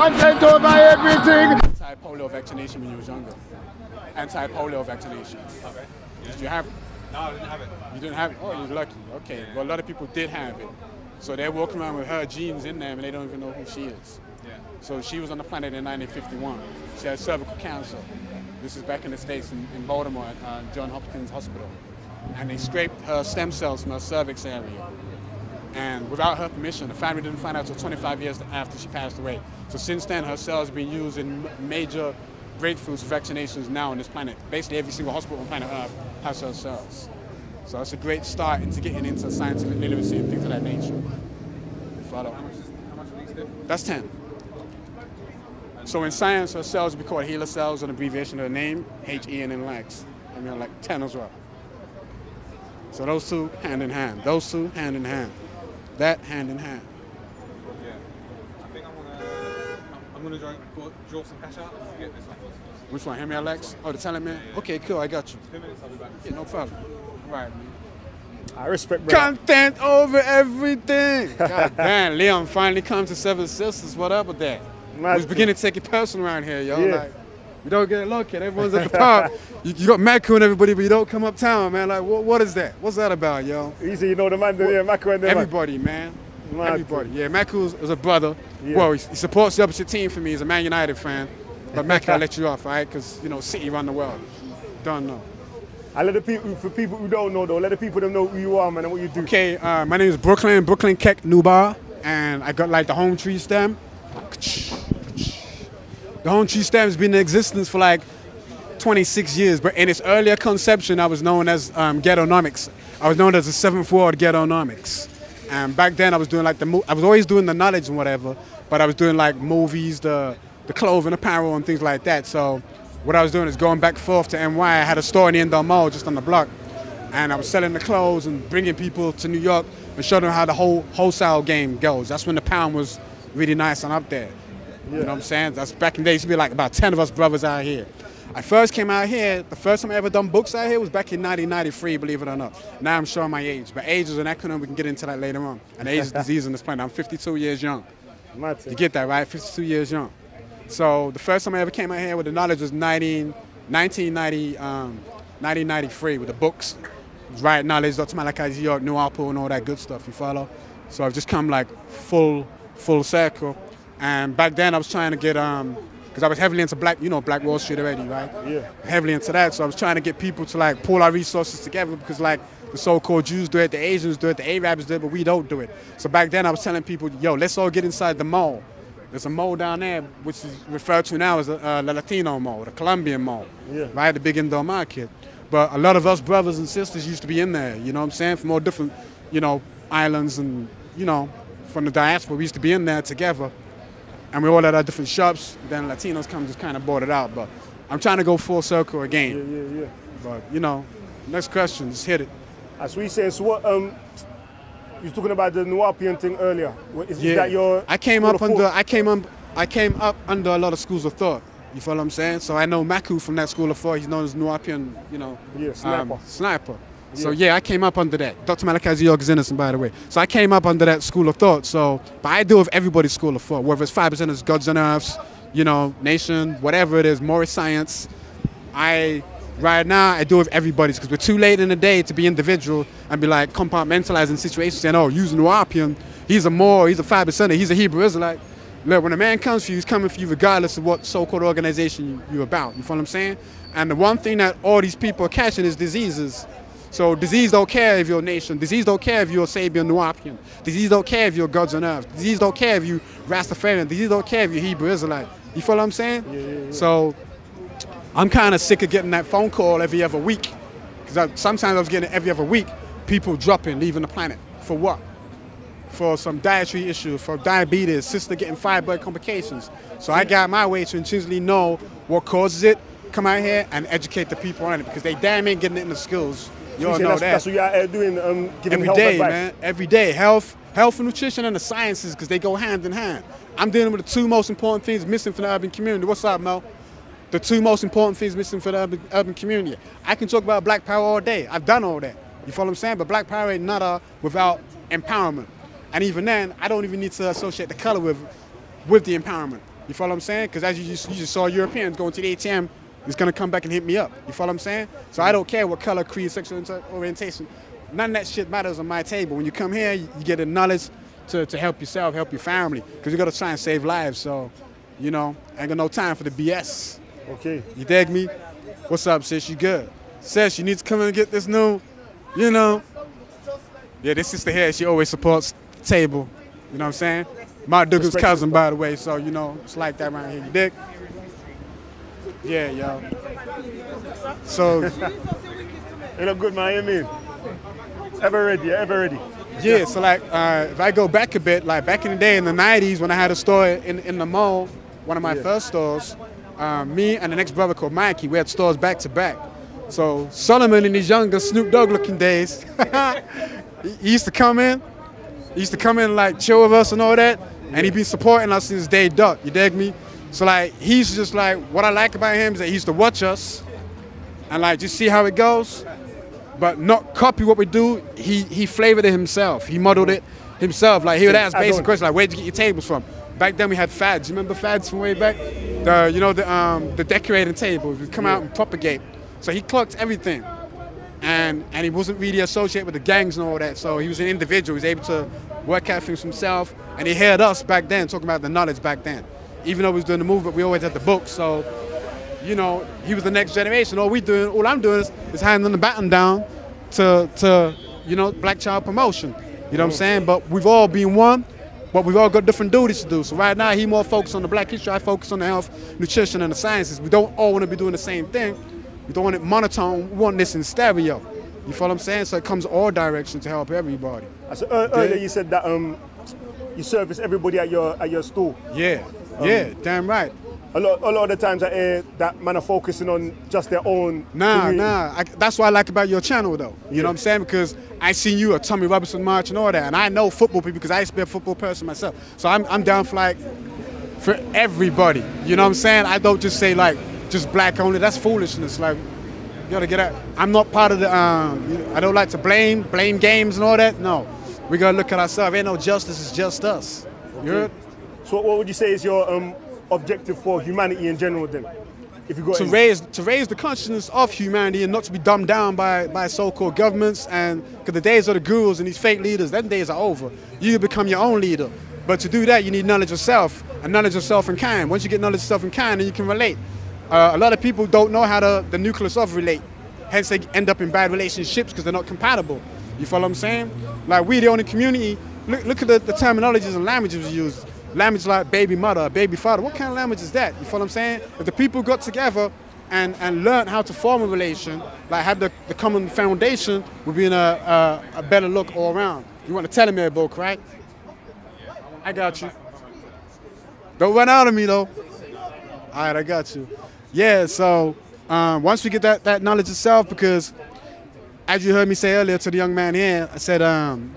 content over everything. Anti-polio vaccination when you was younger. Anti-polio vaccination. Okay. Did you have it? No, I didn't have it. You didn't have it? Oh, you're lucky. Okay. Well, a lot of people did have it. So they're walking around with her genes in them and they don't even know who she is. Yeah. So she was on the planet in 1951. She had cervical cancer. This is back in the States in, in Baltimore at uh, John Hopkins Hospital. And they scraped her stem cells from her cervix area. And without her permission, the family didn't find out until 25 years after she passed away. So since then, her cells have been used in major breakthroughs vaccinations now on this planet. Basically, every single hospital on planet Earth has her cells. So it's a great start into getting into scientific literacy and things of that nature. Follow. How much, is, how much are these? That's 10. So in science, her cells be called HeLa cells, an abbreviation of the name, H-E-N and Lacks. I mean, like 10 as well. So those two hand in hand. Those two hand in hand. That hand in hand. Yeah. I think I'm gonna, I'm, I'm gonna draw, draw some cash out to get this one. Which one? Him or Lacks? Oh, the talent man? Okay, cool. I got you. Two minutes, I'll be back. Yeah, no problem. Right. I respect, brother. Content over everything. God damn, Leon finally comes to Seven Sisters. What up with that? Mad was beginning to take it personal around here, yo. Yeah. Like, you don't get lucky. Everyone's at the park. you, you got Macu and everybody, but you don't come uptown, man. Like, what, what is that? What's that about, yo? Easy, you know the man, yeah, Macro and. Everybody, man. Mad Everybody. Yeah, Macu is- a brother. Yeah. Well, he, he supports the opposite team for me. He's a Man United fan. But Macu, I'll let you off, all right? Because, you know, City run the world. Don't know. I let the people, for people who don't know though, let the people them know who you are, man, and what you do. Okay, uh, my name is Brooklyn, Brooklyn Qeq Nubar, and I got like the home tree stem. The home tree stem has been in existence for like 26 years, but in its earlier conception, I was known as um, Ghettonomics. I was known as the Seventh Ward Ghettonomics. And back then, I was doing like the, I was always doing the knowledge and whatever, but I was doing like movies, the, the clothing, apparel, and things like that. So what I was doing is going back forth to NY. I had a store in the Endor Mall just on the block and I was selling the clothes and bringing people to New York and showing them how the whole wholesale game goes. That's when the pound was really nice and up there. You know what I'm saying? That's back in the day. Used to be like about 10 of us brothers out here. I first came out here, the first time I ever done books out here was back in 1993, believe it or not. Now I'm showing my age, but age is an acronym, we can get into that later on. And age is disease on this planet. I'm 52 years young. You get that, right? 52 years young. So the first time I ever came out here with the knowledge was 19, 1990, um, 1993 with the books. Right knowledge, Dr. Malachi York, New Apple, and all that good stuff, you follow? So I've just come like full, full circle. And back then I was trying to get, um, because I was heavily into black, you know, Black Wall Street already, right? Yeah. Heavily into that. So I was trying to get people to like pull our resources together because like the so-called Jews do it, the Asians do it, the Arabs do it, but we don't do it. So back then I was telling people, yo, let's all get inside the mall. There's a mall down there, which is referred to now as the, uh, the Latino mall, the Colombian mall, Yeah. right? The big indoor market. But a lot of us brothers and sisters used to be in there, you know what I'm saying? From all different, you know, islands and, you know, from the diaspora, we used to be in there together. And we all at our different shops. Then Latinos come just kind of bought it out. But I'm trying to go full circle again. Yeah, yeah, yeah. But, you know, next question, just hit it. As we say, so what, um, you was talking about the Nuwaubian thing earlier. Is, is Yeah, that your. I came up under? I came up I came up under a lot of schools of thought. You follow what I'm saying? So I know Maku from that school of thought. He's known as Nuwaubian, you know, Yeah, sniper. um, sniper. So yeah, I came up under that. Dr. Malachi York is innocent, by the way. So I came up under that school of thought. So, but I deal with everybody's school of thought, whether it's five percent is Gods and Earths, you know, Nation, whatever it is, Moorish Science. I right now I deal with everybody's because we're too late in the day to be individual and be like compartmentalizing situations saying, oh, using Nuwaubian, he's a Moor, he's a five percenter, he's a Hebrew Israelite. Look, when a man comes for you, he's coming for you regardless of what so-called organization you, you're about. You follow what I'm saying? And the one thing that all these people are catching is diseases. So disease don't care if you're a nation. Disease don't care if you're a Sabian Nuwaubian. Disease don't care if you're Gods on earth. Disease don't care if you Rastafarian. Disease don't care if you're Hebrew Israelite. You follow what I'm saying? Yeah, yeah, yeah. So I'm kind of sick of getting that phone call every other week. Because sometimes I was getting it every other week. People dropping, leaving the planet. For what? For some dietary issue, for diabetes, sister getting fibroid complications. So I got my way to intrinsically know what causes it, come out here and educate the people on it because they damn ain't getting it in the schools. You all know that's, that that's what you're doing, um, giving every day, advice. man. Every day, health, health and nutrition, and the sciences, because they go hand in hand. I'm dealing with the two most important things missing from the urban community. What's up, Mel? The two most important things missing for the urban, urban community. I can talk about Black Power all day. I've done all that. You follow what I'm saying? But Black Power ain't nada without empowerment. And even then, I don't even need to associate the color with, with the empowerment. You follow what I'm saying? Because as you just, you just saw Europeans going to the ATM, it's gonna come back and hit me up. You follow what I'm saying? So I don't care what color, creed, sexual inter- orientation. None of that shit matters on my table. When you come here, you, get the knowledge to, to help yourself, help your family, because you gotta try and save lives. So, you know, ain't got no time for the BS. Okay. You dig me? What's up, sis? You good? Sis, you need to come and get this new, you know. Yeah, this sister here, she always supports the table. You know what I'm saying? My Dugan's Respect, cousin, by the way, so you know, it's like that around here. You dig? Yeah, yo. So, You look good, Miami. Ever ready? Yeah, ever ready? yeah, so like, uh, if I go back a bit, like back in the day in the 90s when I had a store in, in the mall, one of my Yeah. first stores, um, me and the next brother called Mikey, we had stores back to back. So Solomon in his younger Snoop Dogg looking days, he he used to come in, he used to come in like chill with us and all that, and he'd be supporting us since day dot. You dig me? So like he's just like what I like about him is that he used to watch us and like just see how it goes, but not copy what we do. He he flavored it himself. He modeled it himself. Like he would ask basic questions like where'd you get your tables from? Back then we had fads. You remember fads from way back? The you know the um the decorating tables would come out and propagate. So he clocked everything. And and he wasn't really associated with the gangs and all that. So he was an individual. He was able to work out things himself. And he heard us back then talking about the knowledge back then. Even though we was doing the movement, we always had the books. So you know, he was the next generation. All we doing, all I'm doing is, is handing the baton down to, to, you know, black child promotion. You know what I'm saying? But we've all been one, but we've all got different duties to do. So right now, he more focused on the black history. I focus on the health, nutrition, and the sciences. We don't all want to be doing the same thing. We don't want it monotone. We want this in stereo. You follow what I'm saying? So it comes all directions to help everybody. Said, ear- earlier you said that um, you service everybody at your at your store. Yeah, yeah, damn right. A lot, a lot of the times I hear that man are focusing on just their own. Nah, community. nah. I, that's what I like about your channel, though. You know what I'm saying? Because I seen you at Tommy Robinson March and all that, and I know football people because I used to be a football person myself. So I'm, I'm down for like for everybody. You know what I'm saying? I don't just say like just black only. That's foolishness. Like you gotta get out. I'm not part of the. Um, I don't like to blame blame games and all that. No, we gotta look at ourselves. Ain't no justice. It's just us. You heard? So what would you say is your um, objective for humanity in general then? If you got to any? raise to raise the consciousness of humanity and not to be dumbed down by by so-called governments and because the days of the gurus and these fake leaders, them days are over. You become your own leader. But to do that, you need knowledge of self and knowledge of self and kind. Once you get knowledge of self and kind, then you can relate. Uh, a lot of people don't know how to the nucleus of relate. Hence, they end up in bad relationships because they're not compatible. You follow what I'm saying? Like we, the only community. Look, look at the, the terminologies and languages we use. Language like baby mother, baby father. What kind of language is that? You follow what I'm saying? If the people got together and, and learned how to form a relation, like have the, the common foundation, would be in a, a, a better look all around. You want to telomere book, right? I got you. Don't run out of me though. All right, I got you. Yeah, so um, once we get that, that knowledge itself, because as you heard me say earlier to the young man here, I said um,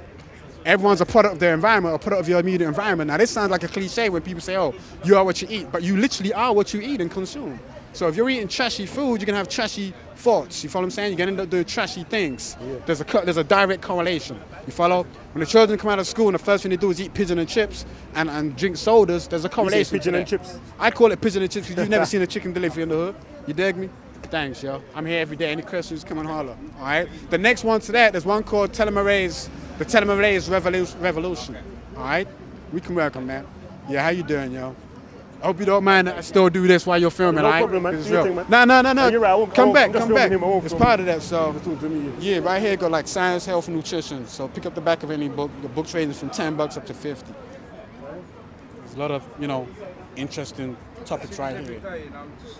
everyone's a product of their environment, a product of your immediate environment. Now, this sounds like a cliche when people say, oh, you are what you eat, but you literally are what you eat and consume. So if you're eating trashy food, you're gonna have trashy thoughts. You follow what I'm saying? You're gonna end up doing trashy things. There's a there's a direct correlation. You follow? When the children come out of school and the first thing they do is eat pigeon and chips and, and drink sodas, there's a correlation. pigeon and chips? I call it pigeon and chips because you've never seen a chicken delivery in the hood. You dig me? Thanks, yo. I'm here every day. Any questions, come and holler. All right. The next one to that, there's one called telomerase, the telomerase revolu- revolution. All right. We can work on that. Yeah, how you doing, yo? I hope you don't mind that I still do this while you're filming. No all right? problem, man. 'Cause it's Do your real. thing, man. No, no, no, no. Oh, right. Won't- come back, come back. filming him. I won't It's part of that. So. Just talking to me. Yeah, right here got like science, health, nutrition. So pick up the back of any book. The books range from 10 bucks up to 50. There's a lot of, you know, interesting topics right here. day, and I'm just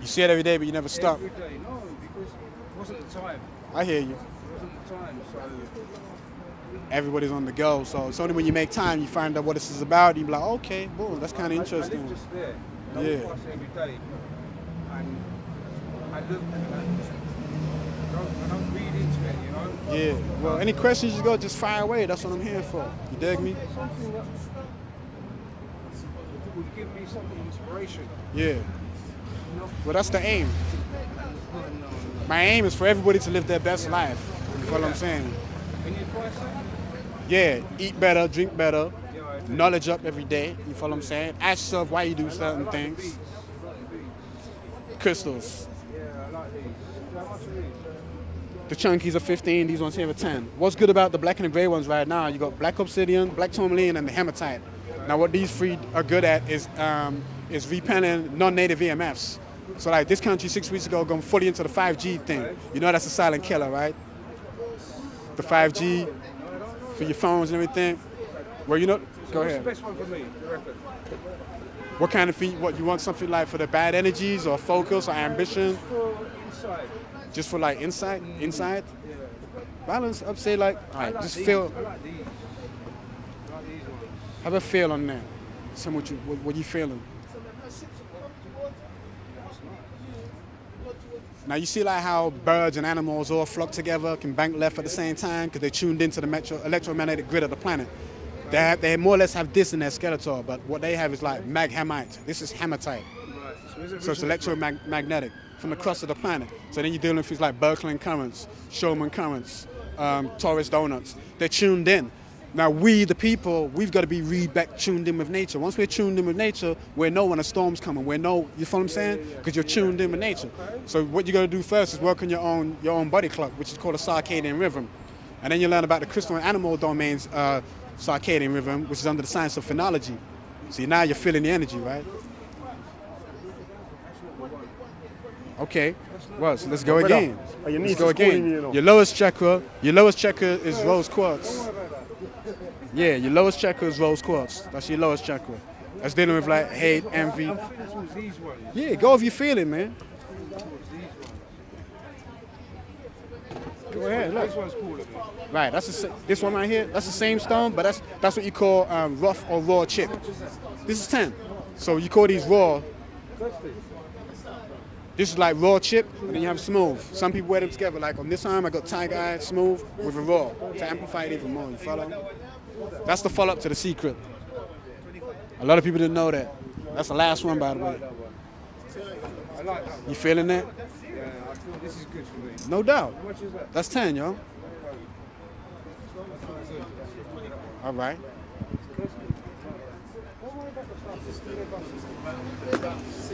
You see it every day, but you never stop. every day. No, because it wasn't the time. I hear you. It wasn't the time. So Everybody's on the go. So it's only when you make time you find out what this is about. You be like, okay, boom, that's kind of I, I interesting. live just there. I Yeah. every day, and I look and I don't, I don't read into it. You know. Yeah. Well, any questions you got, just fire away. That's what I'm here for. You dig me? Something that would give me something inspiration. Yeah. Well, that's the aim. My aim is for everybody to live their best life. You follow what I'm saying? Yeah. Eat better, drink better, knowledge up every day. You follow what I'm saying? Ask yourself why you do certain things. Crystals. The chunkies are 15, these ones here are 10. What's good about the black and the gray ones right now? You got black obsidian, black tourmaline, and the hematite. Now, what these three are good at is um, is repelling non-native EMFs. So, like this country six weeks ago, going fully into the 5G thing. You know that's a silent killer, right? The 5G for your phones and everything. Well, you know, go ahead. best one for me? What kind of feed? What you want? Something like for the bad energies or focus or ambition? For inside. Just for like insight, mm-hmm. inside Yeah. balance. I'd say like, all right, like just these. feel. I like these. I like these ones. Have a feel on that. Tell me what you what, what you feeling. Now you see like how birds and animals all flock together, can bank left at the same time because they're tuned into the metro, electromagnetic grid of the planet. They have, they more or less have this in their skeleton, but what they have is like maghemite. This is hematite. So, it's electromagnetic from the crust of the planet. So then you're dealing with things like Birkeland currents, Schumann currents, um, torus donuts. They're tuned in. Now we, the people, we've got to be read back tuned in with nature. Once we're tuned in with nature, we know when a storm's coming. We know, you follow what I'm saying? Because you're tuned in with nature. So what you got to do first is work on your own your own body clock, which is called a circadian rhythm, and then you learn about the crystal and animal domains uh, circadian rhythm, which is under the science of phenology. See now you're feeling the energy, right? Okay. Well, so let's go again. oh, Let's go again. you, you know. Your lowest chakra, your lowest chakra is rose quartz. Yeah, your lowest chakra is rose quartz. That's your lowest chakra. That's dealing with like hate, envy. I think it's with these ones. Yeah, go if you feel it, man. Go ahead, look. This one's cooler. Right, that's the, this one right here. That's the same stone, but that's that's what you call um, rough or raw chip. This is ten. So you call these raw. This is like raw chip, and then you have smooth. Some people wear them together. Like on this arm, I got tiger eye smooth with a raw to amplify it even more. You follow? That's the follow up to the secret. A lot of people didn't know that. That's the last one, by the way. You feeling that? This is good for me. No doubt. How much is that? That's ten, yo. All right.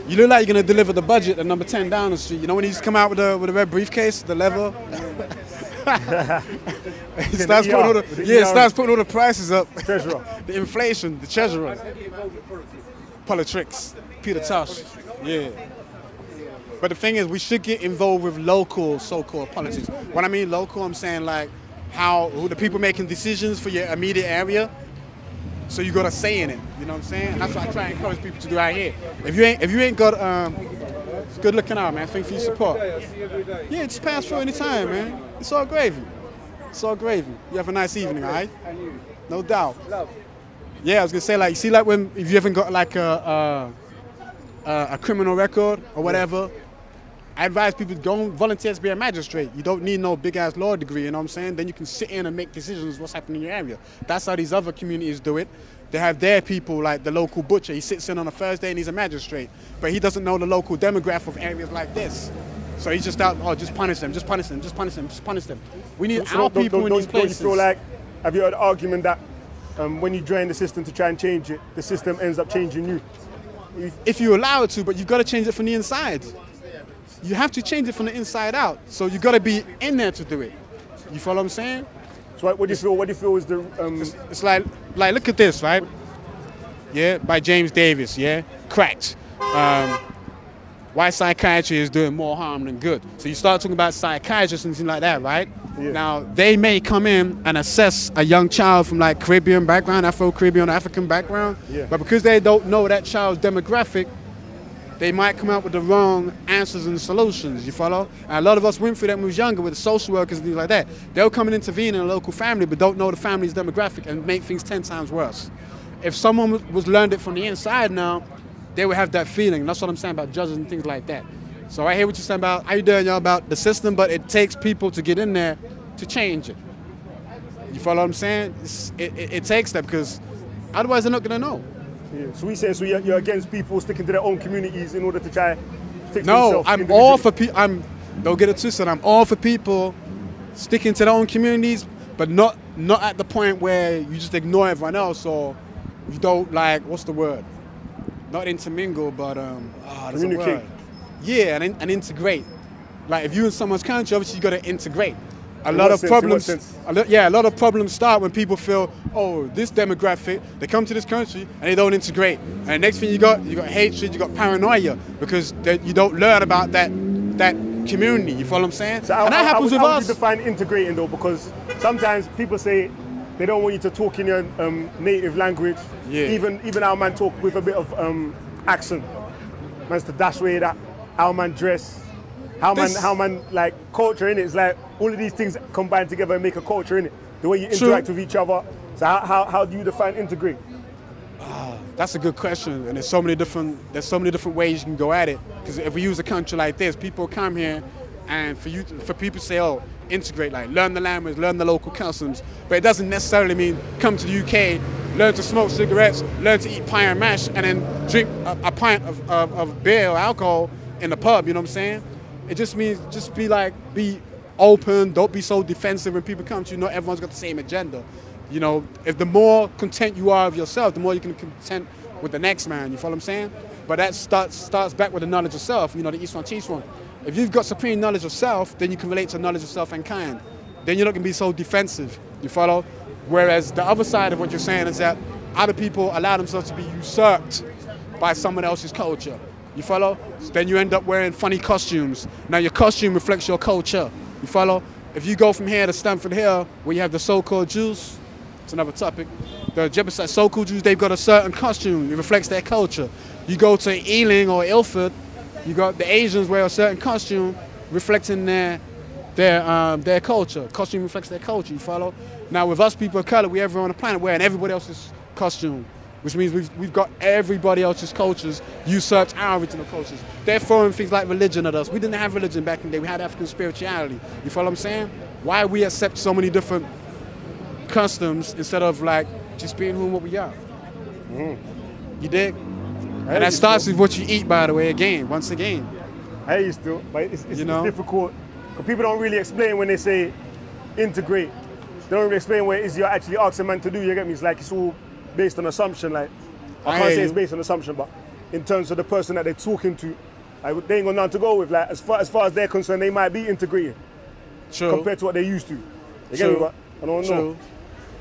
You look like you're gonna deliver the budget at number 10 down the street. You know when he's come out with the with the red briefcase, the lever? he starts ER, putting all the, the yeah, ER. starts putting all the prices up. Treasurer. the inflation, the treasurer, I get involved in politics. Peter Tosh. Yeah. But the thing is, we should get involved with local so-called politics. When I mean local, I'm saying like how who the people making decisions for your immediate area. So you got a say in it. You know what I'm saying? And that's what I try and encourage people to do out here. If you ain't if you ain't got um, good looking out, man. Thank you for your support. Hey, I see you every day. Yeah, just pass through any time, man. It's all gravy. It's all gravy. You have a nice evening, all right? And you. No doubt. Love. Yeah, I was gonna say like, you see, like when if you haven't got like a a, a, a criminal record or whatever, I advise people to go and volunteer to be a magistrate. You don't need no big ass law degree, you know what I'm saying? Then you can sit in and make decisions what's happening in your area. That's how these other communities do it. They have their people like the local butcher. He sits in on a Thursday and he's a magistrate, but he doesn't know the local demographic of areas like this. So he's just out, oh, just punish them, just punish them, just punish them, just punish them. We need So our people don't, in don't, these don't you feel like, have you heard the argument that um, when you drain the system to try and change it, the system ends up changing you? You- if you allow it to, but you've got to change it from the inside. You have to change it from the inside out. So you've got to be in there to do it. You follow what I'm saying? So what, what do you feel? What do you feel is the um, It's like, like look at this, right? Yeah, by James Davies. Yeah, cracked. Um, why psychiatry is doing more harm than good. So you start talking about psychiatrists and things like that, right? Yeah. Now they may come in and assess a young child from like Caribbean background, Afro-Caribbean, African background, Yeah. but because they don't know that child's demographic, they might come up with the wrong answers and solutions. You follow? And a lot of us went through that when we was younger with the social workers and things like that. They'll come and intervene in a local family, but don't know the family's demographic and make things ten times worse. If someone was- was learned it from the inside now, they would have that feeling. That's what I'm saying about judges and things like that. So I hear what you're saying about how you doing, y'all, about the system, but it takes people to get in there to change it. You follow what I'm saying? It, it, it takes that because otherwise they're not gonna know. Yeah. so we say so you're, you're against people sticking to their own communities in order to try fix No, I'm all for people. I'm don't get it twisted. I'm all for people sticking to their own communities, but not not at the point where you just ignore everyone else or you don't like what's the word? Not intermingle, but um, a Communicate. Yeah, and, and integrate. Like if you're in someone's country, obviously you got to integrate. A In lot of sense? Problems. a lo- yeah, a lot of problems start when people feel, oh, this demographic, they come to this country and they don't integrate. And next thing you got, you got hatred, you got paranoia because they, you don't learn about that that community. You follow what I'm saying? So how, and that how- how happens with how would us. you define integrating though? Because sometimes people say they don't want you to talk in your um, native language. Yeah. Even even our man talk with a bit of um, accent. Man's the dash way that our man dress. How man This- how man like culture in. It's like all of these things combine together and make a culture in it. The way you True. interact with each other. So how, how, how do you define integrate? Ah, that's a good question, and there's so many different there's so many different ways you can go at it. Because if we use a country like this, people come here, and for you for people to say, oh, integrate, like learn the language, learn the local customs, but it doesn't necessarily mean come to the UK, learn to smoke cigarettes, learn to eat pie and mash, and then drink a, a pint of, of, of beer or alcohol in the pub. You know what I'm saying? It just means just be like be open. Don't be so defensive when people come to you. Not everyone's got the same agenda. You know, if the more content you are of yourself, the more you can be content with the next man. You follow what I'm saying? But that starts starts back with the knowledge of self. You know, the East one teach one. If you've got supreme knowledge of self, then you can relate to knowledge of self and kind. Then you're not gonna be so defensive. You follow? Whereas the other side of what you're saying is that other people allow themselves to be usurped by someone else's culture. You follow? Then you end up wearing funny costumes. Now your costume reflects your culture. You follow? If you go from here to Stamford Hill, where you have the so-called Jews, it's another topic. The Jebusite so-called Jews, they've got a certain costume. It reflects their culture. You go to Ealing or Ilford, you got the Asians wear a certain costume, reflecting their their um, their culture. Costume reflects their culture. You follow? Now with us people of color, we everyone on the planet wearing everybody else's costume, which means we've we've got everybody else's cultures usurped our original cultures. They're throwing things like religion at us. We didn't have religion back in the day. We had African spirituality. You follow what I'm saying? Why we accept so many different customs instead of like just being who and what we are. Mm. You dig? And that starts to- with what you eat, by the way. Again, once again. I used to, but it's, it's, You know? it's difficult. Because people don't really explain when they say integrate. They don't really explain what it is you're actually asking man to do. You get me? It's like it's all based on assumption. Like I I can't say it's based on assumption, but in terms of the person that they're talking to, I would, they ain't got nothing to go with. Like as far as far as they're concerned, they might be integrated True. compared to what they used to. You get True. me? But I don't know.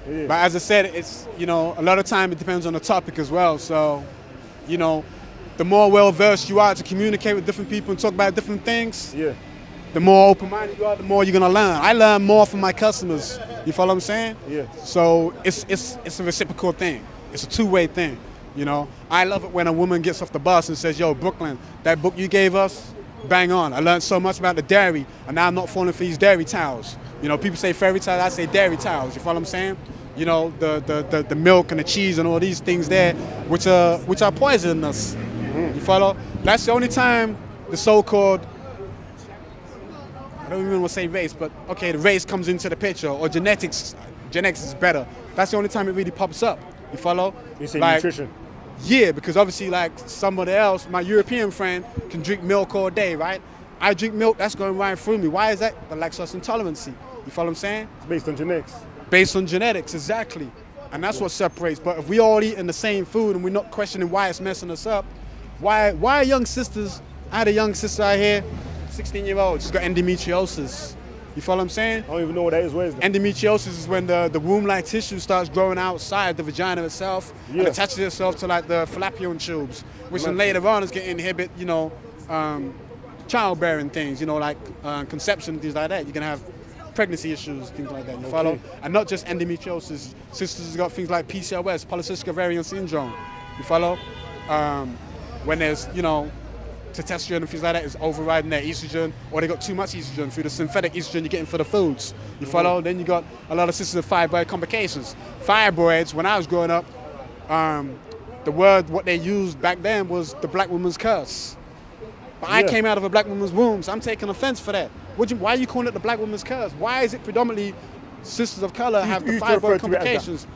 Yeah. But as I said, it's you know a lot of time it depends on the topic as well. So, you know, the more well versed you are to communicate with different people and talk about different things, Yeah. The more open minded you are, the more you're gonna learn. I learn more from my customers. You follow what I'm saying? Yeah. So it's it's it's a reciprocal thing. It's a two way thing. You know, I love it when a woman gets off the bus and says, "Yo, Brooklyn, that book you gave us, bang on. I learned so much about the dairy, and now I'm not falling for these dairy towels." You know, people say fairy tales, I say dairy towels. You follow what I'm saying? You know, the the, the, the milk and the cheese and all these things there, which are which are poisonous. Mm-hmm. You follow? That's the only time the so-called I don't even want to say race, but okay, the race comes into the picture, or genetics. Genetics is better. That's the only time it really pops up. You follow? You say Like, nutrition. Yeah, because obviously, like somebody else, my European friend can drink milk all day, right? I drink milk, that's going right through me. Why is that? The lactose intolerance. You follow what I'm saying? It's based on genetics. Based on genetics, exactly. And that's what separates. But if we all eating the same food and we're not questioning why it's messing us up, why why are young sisters? I had a young sister out here, 16 year old, she's got endometriosis. You follow what I'm saying? I don't even know what that is. What is that? Endometriosis is when the, the womb-like tissue starts growing outside the vagina itself Yeah. and attaches itself to like the fallopian tubes, which then later on is going to inhibit, you know, um, childbearing things, you know, like uh, conception, things like that. You're going to have pregnancy issues, things like that. You follow? And not just endometriosis. Sisters have got things like PCOS, polycystic ovarian syndrome. You follow? Um, when there's, you know, testosterone and things like that is overriding their estrogen, or they got too much estrogen through the synthetic estrogen you're getting for the foods. You follow? Then you got a lot of sisters with fibroid complications. Fibroids, when I was growing up, um, the word what they used back then was the black woman's curse. But I came out of a black woman's womb, so I'm taking offense for that. Would you, why are you calling it the black woman's curse? Why is it predominantly sisters of color have the you refer fibroid to it as that. complications?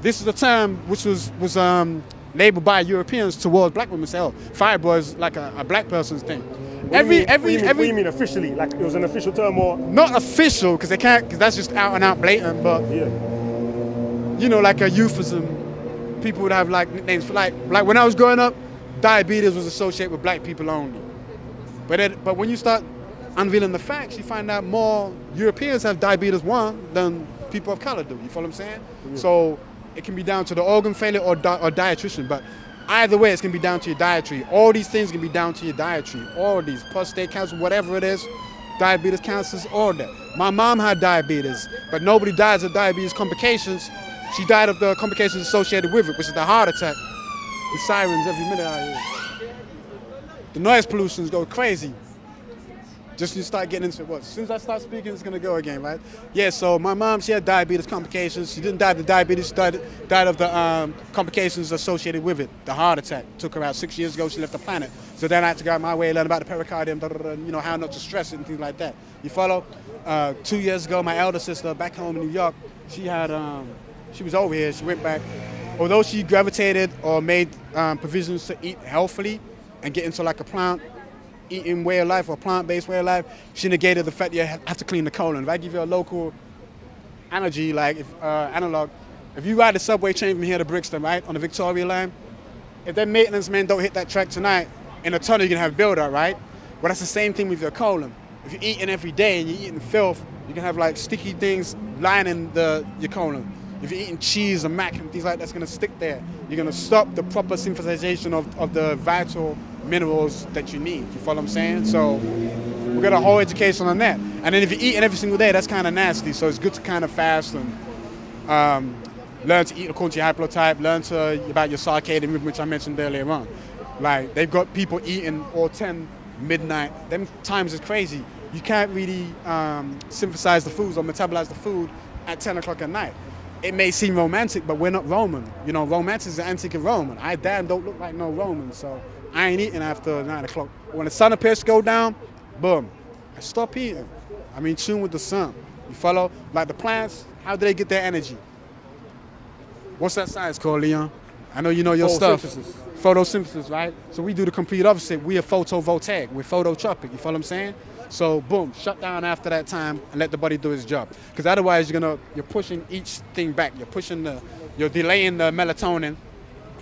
This is a term which was was um, labeled by Europeans towards black women. Say, oh, fibroids like a, a black person's thing. What every mean, every what mean, every What do you mean officially? Like it was an official term or? not official because they can't because that's just out and out blatant, but Yeah. you know, like a euphemism. people would have like nicknames for like like when I was growing up, diabetes was associated with black people only. But it, but when you start unveiling the facts, you find out more Europeans have diabetes one than people of color do. You follow what I'm saying? So it can be down to the organ failure or, di- or dietitian, but either way, it's gonna be down to your dietary. All these things can be down to your dietary. All these prostate cancer, whatever it is, diabetes, cancers, all that. My mom had diabetes, but nobody dies of diabetes complications. She died of the complications associated with it, which is the heart attack. The sirens every minute out here. The noise pollutions go crazy. Just you start getting into it. what? As soon as I start speaking, it's gonna go again, right? Yeah. So my mom, she had diabetes complications. She didn't die of the diabetes. She died, died of the um, complications associated with it. The heart attack took her out six years ago. She left the planet. So then I had to go my way, learn about the pericardium, da, da, da, you know how not to stress it and things like that. You follow? Uh, two years ago, my elder sister back home in New York, she had um, she was over here. She went back. Although she gravitated or made um, provisions to eat healthily and get into like a plant eating way of life or plant-based way of life, she negated the fact that you have to clean the colon. If I give you a local analogy, like if, uh, analog, if you ride the subway train from here to Brixton, right, on the Victoria line, if that maintenance man don't hit that track tonight, in a tunnel you're gonna have build-up, right? Well, that's the same thing with your colon. If you're eating every day and you're eating filth, you can have like sticky things lining the your colon. If you're eating cheese and mac and things like that, that's gonna stick there. You're gonna stop the proper synthesization of, of the vital minerals that you need. You follow what I'm saying? So we got a whole education on that. And then if you're eating every single day, that's kind of nasty. So it's good to kind of fast and um, learn to eat according to your haplotype, learn to about your circadian rhythm, which I mentioned earlier on. Like they've got people eating all 10 midnight. Them times is crazy. You can't really um, synthesize the foods or metabolize the food at 10 o'clock at night. It may seem romantic, but we're not Roman. You know, romantic is the antique and Roman. I damn don't look like no Roman, so I ain't eating after 9 o'clock. When the sun appears to go down, boom, I stop eating. I'm in tune with the sun. You follow? Like the plants, how do they get their energy? What's that science called, Leon? I know you know your stuff. Photosynthesis. Photosynthesis, right? So we do the complete opposite. We are photovoltaic. We're phototropic. You follow what I'm saying? So boom, shut down after that time and let the body do its job. Because otherwise you're gonna you're pushing each thing back. You're pushing the you're delaying the melatonin,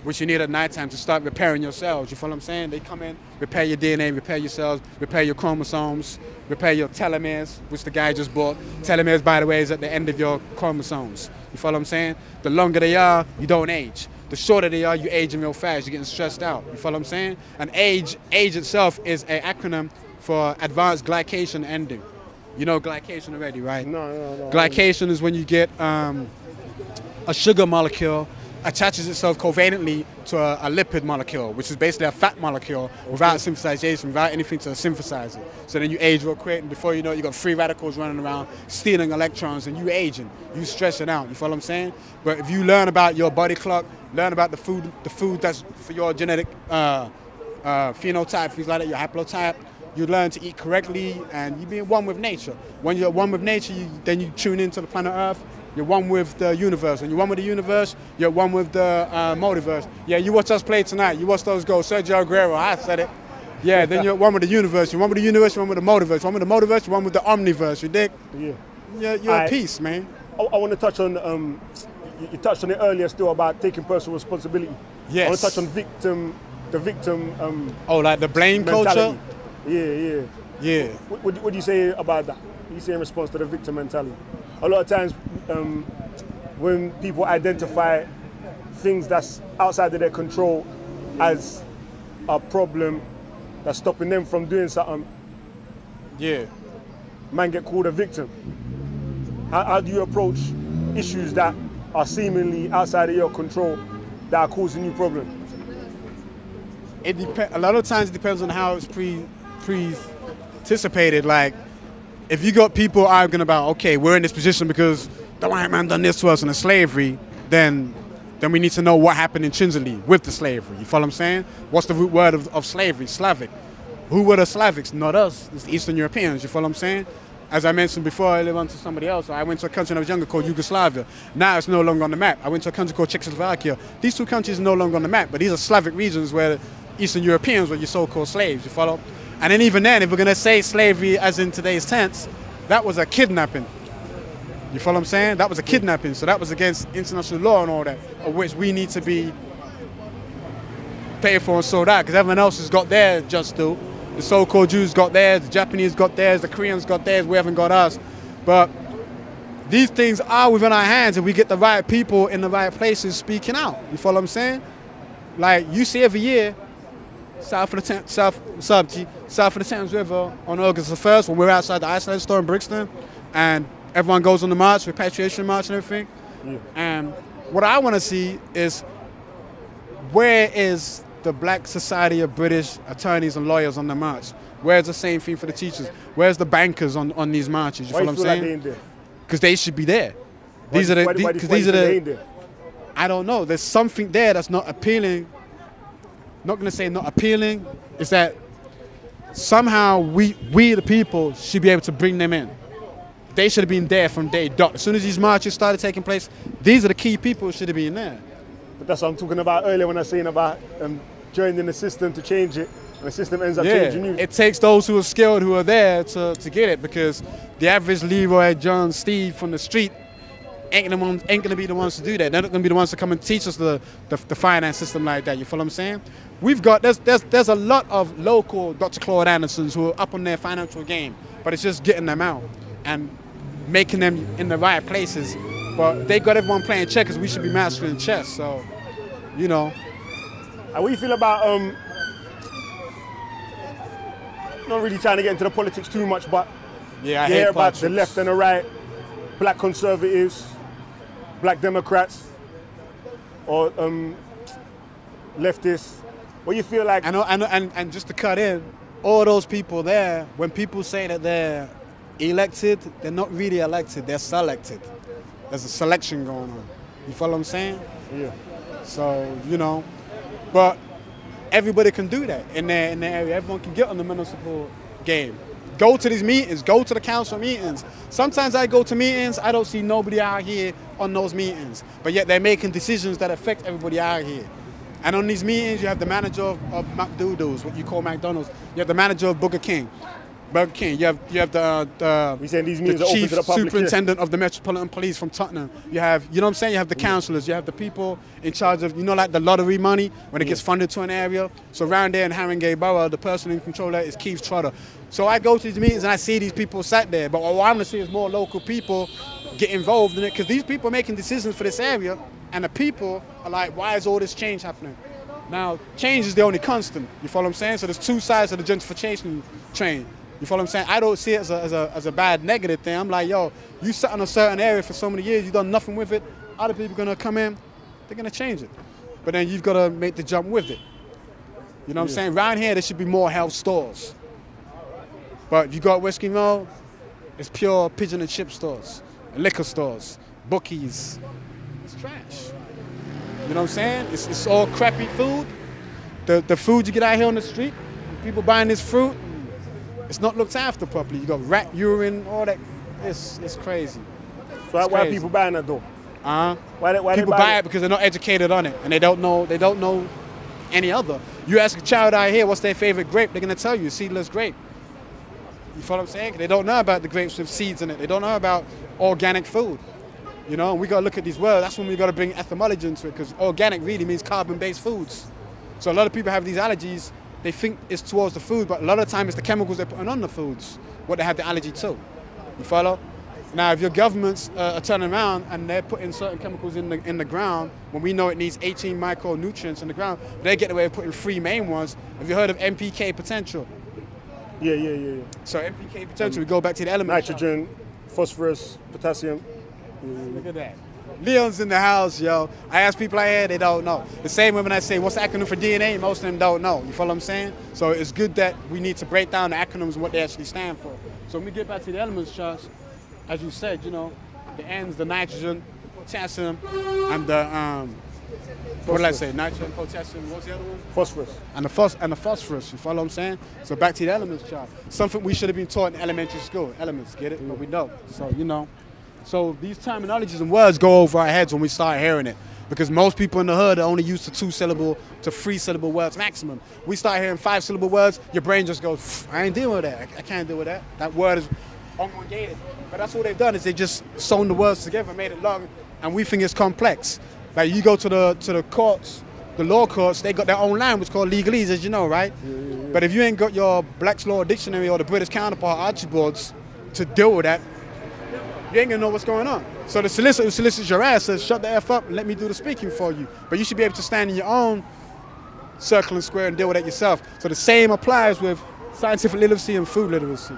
which you need at nighttime to start repairing your cells. You follow what I'm saying? They come in, repair your DNA, repair your cells, repair your chromosomes, repair your telomeres, which the guy just bought. Telomeres, by the way, is at the end of your chromosomes. You follow what I'm saying? The longer they are, you don't age. The shorter they are, you aging real fast. You're getting stressed out. You follow what I'm saying? And age, age itself is an acronym for advanced glycation ending. You know glycation already, right? No, no, no. Glycation is when you get um, a sugar molecule attaches itself covalently to a, a lipid molecule, which is basically a fat molecule without synthesization, without anything to synthesize it. So then you age real quick, and before you know it, you got free radicals running around stealing electrons, and you aging, you stressing out. You follow what I'm saying? But if you learn about your body clock, learn about the food, the food that's for your genetic uh, uh, phenotype, things like that, your haplotype, you learn to eat correctly and you be one with nature. When you're one with nature, you, then you tune into the planet Earth. You're one with the universe. When you're one with the universe, you're one with the uh, multiverse. Yeah, you watch us play tonight. You watch those goals. Sergio Aguero, I said it. Yeah, then you're one with the universe. You're one with the universe. You're one with the multiverse. You're one with the multiverse. You're one with the omniverse. You dig? Yeah. You're, you're I- at peace, man. I, I want to touch on. Um, you, you touched on it earlier, still about taking personal responsibility. Yes. I want to touch on victim, the victim um, Oh, like the blame mentality. culture? Yeah, yeah. Yeah. What, what, what do you say about that? What do you say in response to the victim mentality? A lot of times, um, when people identify things that's outside of their control as a problem that's stopping them from doing something, Yeah. man get called a victim. How, how do you approach issues that are seemingly outside of your control that are causing you problems? it dep- a lot of times it depends on how it's pre pre anticipated. Like if you got people arguing about okay, we're in this position because the white man done this to us in the slavery, then then we need to know what happened in intrinsically with the slavery. You follow what I'm saying? What's the root word of, of slavery? Slavic. Who were the Slavics? Not us. It's the Eastern Europeans. You follow what I'm saying? As I mentioned before, I lived on to somebody else. I went to a country when I was younger called Yugoslavia. Now it's no longer on the map. I went to a country called Czechoslovakia. These two countries are no longer on the map, but these are Slavic regions where Eastern Europeans were your so-called slaves. You follow? And then even then, if we're gonna say slavery as in today's tense, that was a kidnapping. You follow what I'm saying? That was a kidnapping, so that was against international law and all that, of which we need to be paid for and sold out, because everyone else has got their just due. The so-called Jews got theirs, the Japanese got theirs, the Koreans got theirs, we haven't got ours. But these things are within our hands if we get the right people in the right places speaking out. You follow what I'm saying? Like you see every year, south of the Thames, south, sub south of the Thames River on August the first, when we're outside the Iceland store in Brixton, and everyone goes on the march, repatriation march and everything. And what I want to see is where is the Black Society of British Attorneys and Lawyers on the march? Where's the same thing for the teachers? Where's the bankers on, on these marches? You Why do what I'm they saying? there? Because they should be there. Why These are the why do- why do- because these are the they ain't there? I don't know. There's something there that's not appealing. Not gonna say not appealing. Is that somehow we we the people should be able to bring them in. They should have been there from day dot. As soon as these marches started taking place, these are the key people who should have been there. But that's what I'm talking about earlier when I was saying about um, joining the system to change it, and the system ends up Yeah, changing you. it takes those who are skilled who are there to, to get it because the average Leroy, John, Steve from the street ain't gonna, ain't gonna be the ones to do that. They're not gonna be the ones to come and teach us the, the, the finance system like that. You follow what I'm saying? We've got there's there's there's a lot of local Dr. Claude Andersons who are up on their financial game, but it's just getting them out and making them in the right places. But they got everyone playing checkers. We should be mastering chess. So, you know, And what do you feel about um? Not really trying to get into the politics too much, but yeah, I hear about the left and the right, black conservatives, black Democrats, or um, leftists. What do you feel like? I know, I and, and just to cut in, all those people there, when people say that they're elected, they're not really elected, they're selected. There's a selection going on. You follow what I'm saying? Yeah. So, you know, but everybody can do that in their, in their area. Everyone can get on the municipal game. Go to these meetings, go to the council meetings. Sometimes I go to meetings, I don't see nobody out here on those meetings, but yet they're making decisions that affect everybody out here. And on these meetings, you have the manager of, of McDoodles, what you call McDonald's. You have the manager of Burger King. Burger King. You have you have the, uh, the We saying these the meetings chief the public, yeah? superintendent of the Metropolitan Police from Tottenham. You have, you know what I'm saying? You have the councillors, you have the people in charge of, you know, like the lottery money when it gets funded to an area. So around there in Haringey Borough, the person in control that is Keith Trotter. So I go to these meetings and I see these people sat there. But what I want to see is more local people get involved in it because these people are making decisions for this area and the people are like, why is all this change happening? Now, change is the only constant. You follow what I'm saying? So there's two sides of the gentrification train. You follow what I'm saying? I don't see it as a, as a, as a bad negative thing. I'm like, yo, you sat in a certain area for so many years, you've done nothing with it. Other people are gonna come in, they're gonna change it. But then you've gotta make the jump with it. You know what I'm saying? Around here, there should be more health stores. But you got West Green it's pure pigeon and chip stores, liquor stores, bookies. It's trash. You know what I'm saying? It's, it's all crappy food. The, the food you get out here on the street, people buying this fruit, it's not looked after properly. You got rat urine, all that. It's, it's crazy. so why, it's why are crazy. people buying that though? Uh-huh. Why, they- why People they buy buying it because they're not educated on it and they don't know they don't know any other. You ask a child out here what's their favorite grape, they're gonna tell you seedless grape. You follow what I'm saying? They don't know about the grapes with seeds in it. They don't know about organic food. You know, and we gotta look at these words. That's when we gotta bring etymology into it because organic really means carbon-based foods. So a lot of people have these allergies. They think it's towards the food, but a lot of the time it's the chemicals they're putting on the foods what they have the allergy to. You follow? Now, if your governments uh, are turning around and they're putting certain chemicals in the in the ground when we know it needs 18 micronutrients in the ground, they get away with putting three main ones. Have you heard of NPK potential? Yeah, yeah, yeah, yeah. So NPK potential, we go back to the elements. Nitrogen, phosphorus, potassium. Look at that. Leon's in the house, yo. I ask people out here, they don't know. The same way when I say, what's the acronym for DNA? Most of them don't know. You follow what I'm saying? So it's good that we need to break down the acronyms and what they actually stand for. So when we get back to the elements charts, as you said, you know, the N's, the nitrogen, potassium, and the, um, what did I say? Nitrogen, potassium, what's the other one? Phosphorus. and the phos- and the phosphorus. You follow what I'm saying? So back to the elements chart. Something we should have been taught in elementary school. Elements, get it? But we don't. So you know. So these terminologies and words go over our heads when we start hearing it. Because most people in the hood are only used to two syllable to three syllable words maximum. We start hearing five syllable words, your brain just goes, I ain't dealing with that. I, I can't deal with that. That word is elongated. But that's all they've done is they just sewn the words together, made it long, and we think it's complex. Like you go to the to the courts, the law courts, they got their own language called legalese, as you know, right? But if you ain't got your Black's Law Dictionary or the British counterpart Archibalds to deal with that, you ain't gonna know what's going on. So the solicitor who solicits your ass says, shut the F up and let me do the speaking for you. But you should be able to stand in your own circle and square and deal with that yourself. So the same applies with scientific literacy and food literacy.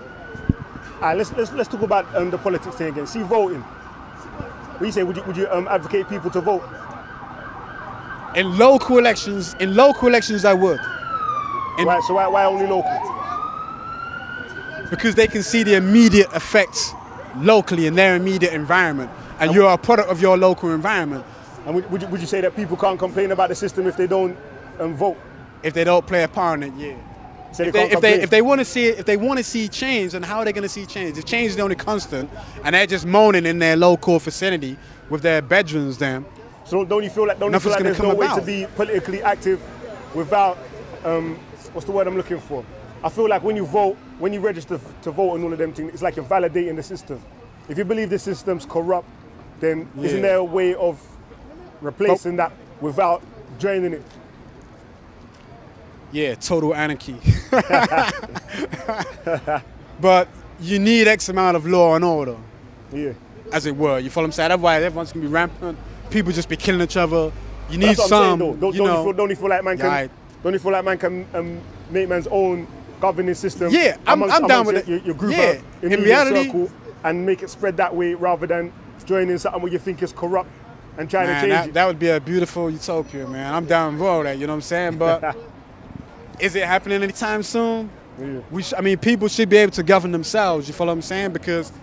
All right, let's let's let's talk about um, the politics thing again. See, voting. What do you say? Would you would you um, advocate people to vote? In local elections, in local elections I would. In- Why, so why, why only local? because they can see the immediate effects locally in their immediate environment. And you're a product of your local environment. And would, would, you, would you say that people can't complain about the system if they don't um, vote? If they don't play a part in it, yeah. Say If they they, if they if they want to see it, if they want to see change, then how are they going to see change? If change is the only constant, and they're just moaning in their local vicinity with their bedrooms, then So don't you feel like don't you feel like there's no way to be politically active without um, what's the word I'm looking for? I feel like when you vote, when you register to vote and all of them things, it's like you're validating the system. If you believe the system's corrupt, then isn't there a way of replacing that without draining it? yeah, total anarchy. but you need X amount of law and order. Yeah. as it were. You follow what I'm saying? Otherwise, everyone's gonna be rampant. People just be killing each other. You need I'm saying some. Don't, you don't know. you feel, don't you feel like man can? Yeah, Don't you feel like man can um, make man's own governing system? Yeah, I'm- amongst, I'm down with your, it. Your, your group Yeah, in immediate reality- circle and make it spread that way rather than joining something where you think is corrupt and trying to change that, it. that would be a beautiful utopia, man. I'm down with all that. You know what I'm saying? But is it happening anytime soon? Yeah. We, I mean, people should be able to govern themselves. You follow what I'm saying? Because,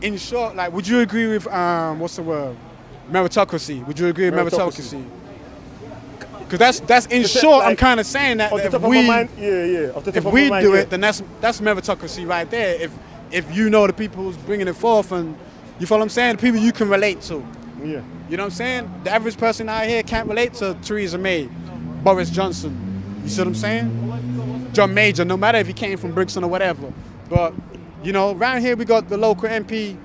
in short, like, would you agree with um, what's the word? Meritocracy. Would you agree with Meritocracy. Because that's that's in short. I'm kind of saying that, that if we mind, yeah, yeah. Off the top if we mind, do yeah. it, then that's that's meritocracy right there. If if you know the people who's bringing it forth, and you follow what I'm saying, the people you can relate to. yeah. You know what I'm saying? The average person out here can't relate to Theresa May, Boris Johnson. You see what I'm saying? John Major, no matter if he came from Brixton or whatever. But you know, around here we got the local MP,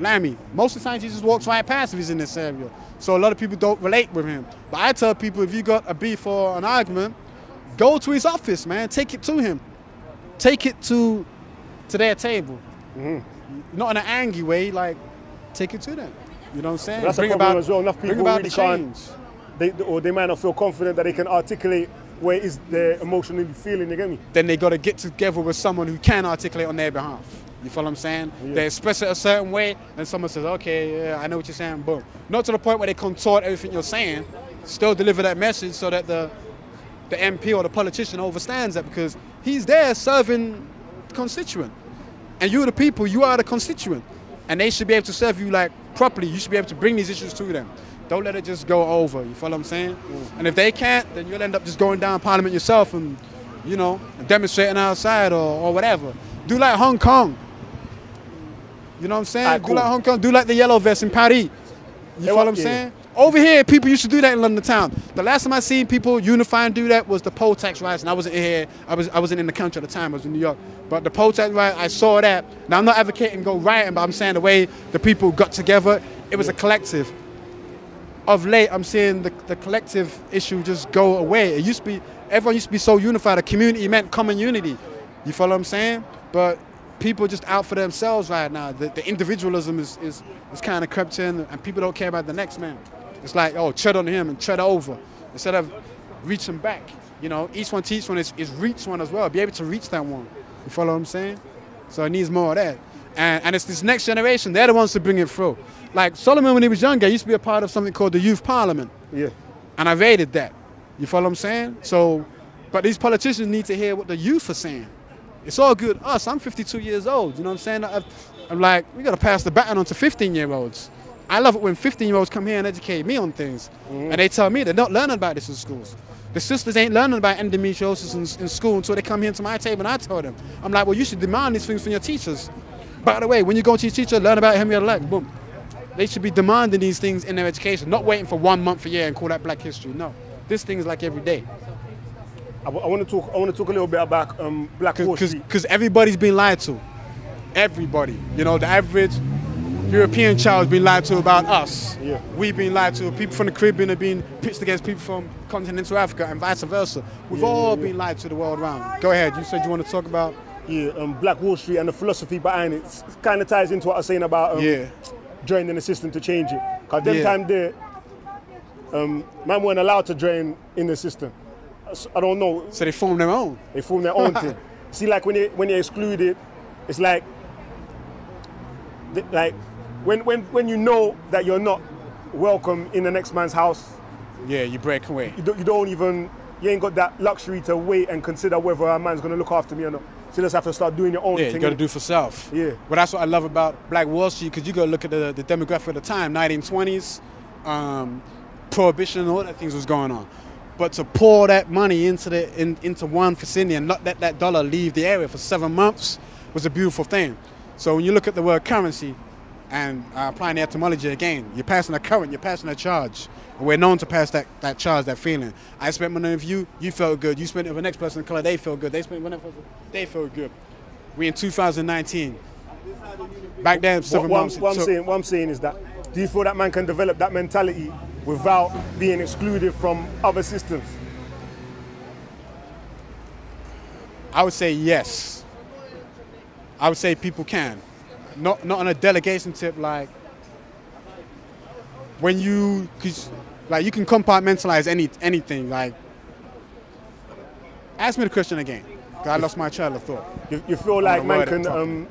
Lammy. Most of the time he just walks right past if he's in this area. So a lot of people don't relate with him. But I tell people if you got a beef or an argument, go to his office, man. Take it to him. Take it to to their table. Mm-hmm. Not in an angry way, like take it to them. You know what I'm saying? That's a problem about, as well. Enough people really the can't- They, or they might not feel confident that they can articulate where is their emotionally feeling. You get me? Then they got to get together with someone who can articulate on their behalf. You follow what I'm saying? They express it a certain way, and someone says, "Okay, yeah, I know what you're saying." Boom. Not to the point where they contort everything you're saying. Still deliver that message so that the the MP or the politician understands that because he's there serving the constituent, and you are the people. You are the constituent, and they should be able to serve you like properly. You should be able to bring these issues to them. Don't let it just go over. You follow what I'm saying? Mm. And if they can't, then you'll end up just going down Parliament yourself and, you know, demonstrating outside or, or whatever. Do like Hong Kong. You know what I'm saying? Alright, Do like Hong Kong. Do like the yellow vest in Paris. You Yeah, follow what I'm yeah. saying? Over here, people used to do that in London town. The last time I seen people unify and do that was the poll tax rise, and I wasn't here. I was I wasn't in the country at the time. I was in New York. But the poll tax rise, I saw that. Now I'm not advocating go rioting, but I'm saying the way the people got together, it was a collective. Of late, I'm seeing the, the collective issue just go away. It used to be everyone used to be so unified. A community meant common unity. You follow what I'm saying? But people just out for themselves right now. The, the individualism is, is, is kind of crept in, and people don't care about the next man. It's like, oh, tread on him and tread over instead of reaching back. You know, each one teach one is, is reach one as well. Be able to reach that one. You follow what I'm saying? So it needs more of that. And, and it's this next generation, they're the ones to bring it through. Like Solomon, when he was younger, used to be a part of something called the Youth Parliament Yeah. and I rated that. You follow what I'm saying? So, but these politicians need to hear what the youth are saying. It's all good. Us, I'm 52 years old. You know what I'm saying? I, I'm like, we got to pass the baton on to 15 year olds. I love it when 15 year olds come here and educate me on things. Mm-hmm. And they tell me they're not learning about this in schools. The sisters ain't learning about endometriosis in, in school until they come here to my table and I tell them. I'm like, well, you should demand these things from your teachers. By the way, when you go to your teacher, learn about Henrietta Lacks. Boom. They should be demanding these things in their education, not waiting for one month a year and call that Black History. No, this thing is like every day. I, want to talk. I want to talk a little bit about um, Black Wall Because Street. because everybody's been lied to. everybody. You know, the average European child has been lied to about us. Yeah. We've been lied to. People from the Caribbean have been pitched against people from continental Africa and vice versa. We've Yeah, all yeah, been lied to the world around. Go ahead. You said you want to talk about. Yeah, um, Black Wall Street and the philosophy behind it, it kind of ties into what I was saying about um, Yeah. joining the system to change it. Because them Yeah. time there, um, man weren't allowed to join in the system. I don't know. So they formed their own. They form their own thing. See, like when you when you're excluded, it's like, like when when when you know that you're not welcome in the next man's house, Yeah, you break away. you don't, you don't even you ain't got that luxury to wait and consider whether a man's gonna look after me or not. So you just have to start doing your own Yeah, thing. you got to do for self. Yeah. But that's what I love about Black Wall Street because you go look at the, the demographic of the time, 1920s, um, prohibition, all that things was going on. But to pour that money into the in, into one vicinity and not let that dollar leave the area for seven months was a beautiful thing. So when you look at the word currency and uh, applying the etymology again, you're passing a current, you're passing a charge. And we're known to pass that, that charge, that feeling. I spent money with you, you felt good. You spent it with the next person of color, they feel good. They spent it with the they feel good. We in 2019. Back then, What, seven what I'm- months. what I'm saying, what I'm saying is that, do you feel that man can develop that mentality without being excluded from other systems? I would say yes. I would say people can. Not not on a delegation tip like when you cause like you can compartmentalize any anything like ask me the question again. 'cause I lost my trail of thought. You, you feel like man can um,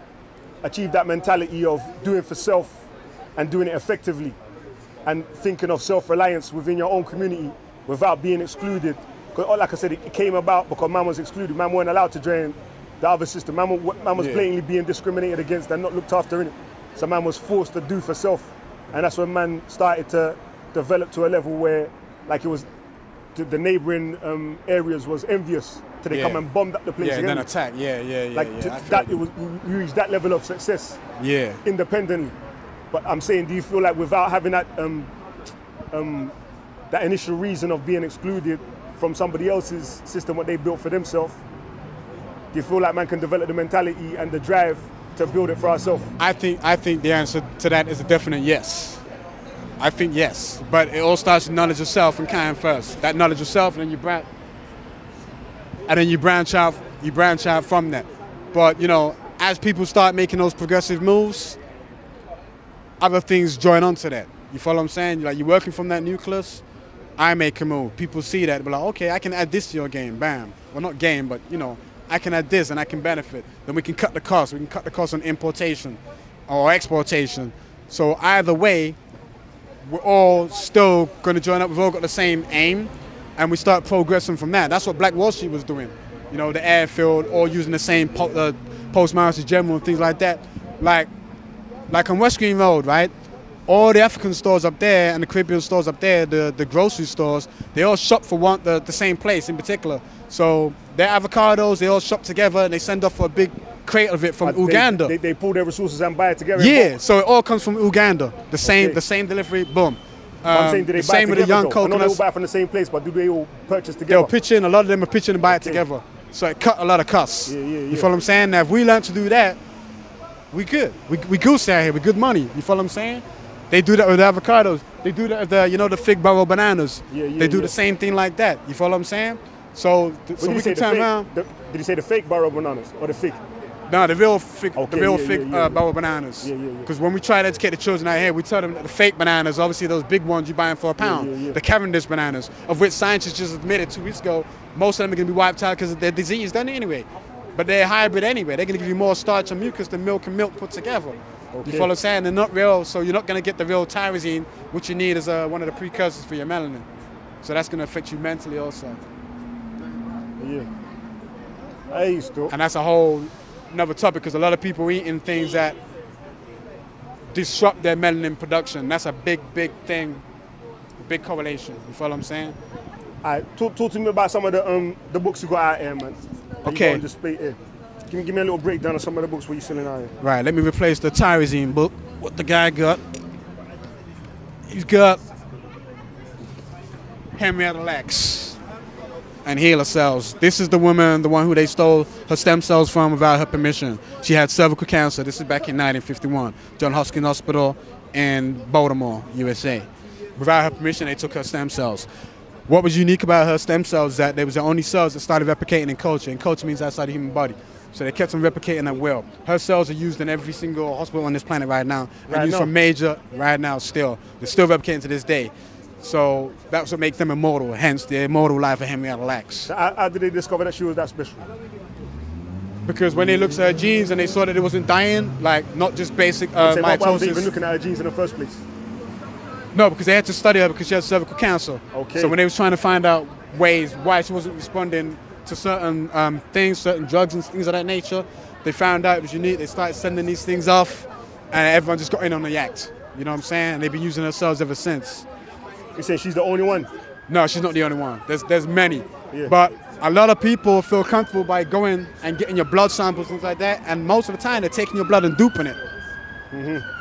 achieve that mentality of doing for self and doing it effectively and thinking of self-reliance within your own community without being excluded. 'Cause, like I said, it came about because man was excluded. Man weren't allowed to join the other system. Man, man was Yeah. blatantly being discriminated against and not looked after in it. So man was forced to do for self. And that's when man started to develop to a level where like it was the, the neighboring um, areas was envious to they Yeah. come and bombed up the place Yeah, and again then attack. Yeah, yeah, yeah. like yeah. to, that it was we reached that level of success yeah. independently but i'm saying do you feel like without having that um, um, that initial reason of being excluded from somebody else's system what they built for themselves do you feel like man can develop the mentality and the drive to build it for ourselves I think I think the answer to that is a definite yes. I think yes, but it all starts with knowledge of self and kind first. That knowledge of self, and then you branch, and then you branch out. You branch out from that. But you know, as people start making those progressive moves, other things join onto that. You follow what I'm saying? Like you're working from that nucleus. I make a move. People see that, but like, okay, I can add this to your game. Bam. Well, not game, but you know, I can add this and I can benefit. Then we can cut the cost. We can cut the cost on importation or exportation. So either way, we're all still going to join up. We've all got the same aim, and we start progressing from that. That's what Black Wall Street was doing. You know, the airfield, all using the same po- uh, postmasters general and things like that. Like, like on West Green Road, right? All the African stores up there and the Caribbean stores up there, the, the grocery stores, they all shop for one the, the same place in particular. So their avocados, they all shop together and they send off for a big crate of it from they- Uganda. they, they, pull their resources and buy it together Yeah, so it all comes from Uganda. The same, Okay. the same delivery. Boom. But i'm Um, saying do they the buy same it with the young though? I know they all buy from the same place but do they all purchase together? They'll pitch in. A lot of them are pitching and buy it together. So it cut a lot of costs. Yeah, yeah, You yeah. follow what I'm saying? Now, if we learn to do that, we good. We, we goose out here. with good money. You follow what I'm saying? They do that with the avocados. They do that with the, you know, the fig barrel bananas. Yeah, yeah, they do yeah. the same thing like that. You follow what I'm saying? So, th- so we you say can the turn fake, around. the, did you say the fake barrel bananas or the fig No, the real fig, Okay, the real yeah, fig yeah, uh, barrel bananas. Yeah, yeah, yeah. Because when we try to educate the children out here, we tell them that the fake bananas, obviously those big ones you're buying for a pound, the Cavendish bananas, of which scientists just admitted two weeks ago, most of them are going to be wiped out because of their disease done anyway. But they're hybrid anyway. They're going to give you more starch and mucus than milk and milk put together. You follow what I'm saying? They're not real, so you're not going to get the real tyrosine, which you need as uh, one of the precursors for your melanin. So that's going to affect you mentally also. yeah hey still And that's a whole another topic because a lot of people eating things that disrupt their melanin production. That's a big, big thing, big correlation. You follow what I'm saying? Alright, talk, talk to me about some of the um the books you got out here, man. Okay. got on display here. Give me, give me a little breakdown of some of the books what you're selling out here. Right, let me replace the tyrosine book. What the guy got? He's got Henrietta Lacks. and HeLa cells. This is the woman, the one who they stole her stem cells from without her permission. She had cervical cancer. This is back in 1951, John Hopkins Hospital in Baltimore, USA. Without her permission, they took her stem cells. What was unique about her stem cells is that they was the only cells that started replicating in culture, and culture means outside the human body. So they kept on replicating at will. Her cells are used in every single hospital on this planet right now, and Right used now? for major right now still. They're still replicating to this day. So that's what makes them immortal, hence the immortal life of Henrietta Lacks. So how, did they discover that she was that special? Because when they looked at her genes and they saw that it wasn't dying, like not just basic uh, Say, why, why was they even looking at her genes in the first place? No, because they had to study her because she had cervical cancer. Okay. So when they was trying to find out ways why she wasn't responding to certain um, things, certain drugs and things of that nature, they found out it was unique. They started sending these things off, and everyone just got in on the act. You know what I'm saying? And they've been using her cells ever since. You say she's the only one. No, she's not the only one. There's there's many. Yeah. But a lot of people feel comfortable by going and getting your blood samples, things like that. And most of the time, they're taking your blood and duping it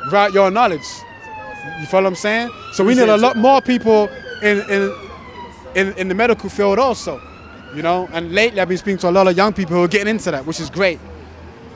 without your knowledge. You follow what I'm saying? So we need a lot more people in in, in in the medical field also. You know, and lately I've been speaking to a lot of young people who are getting into that, which is great.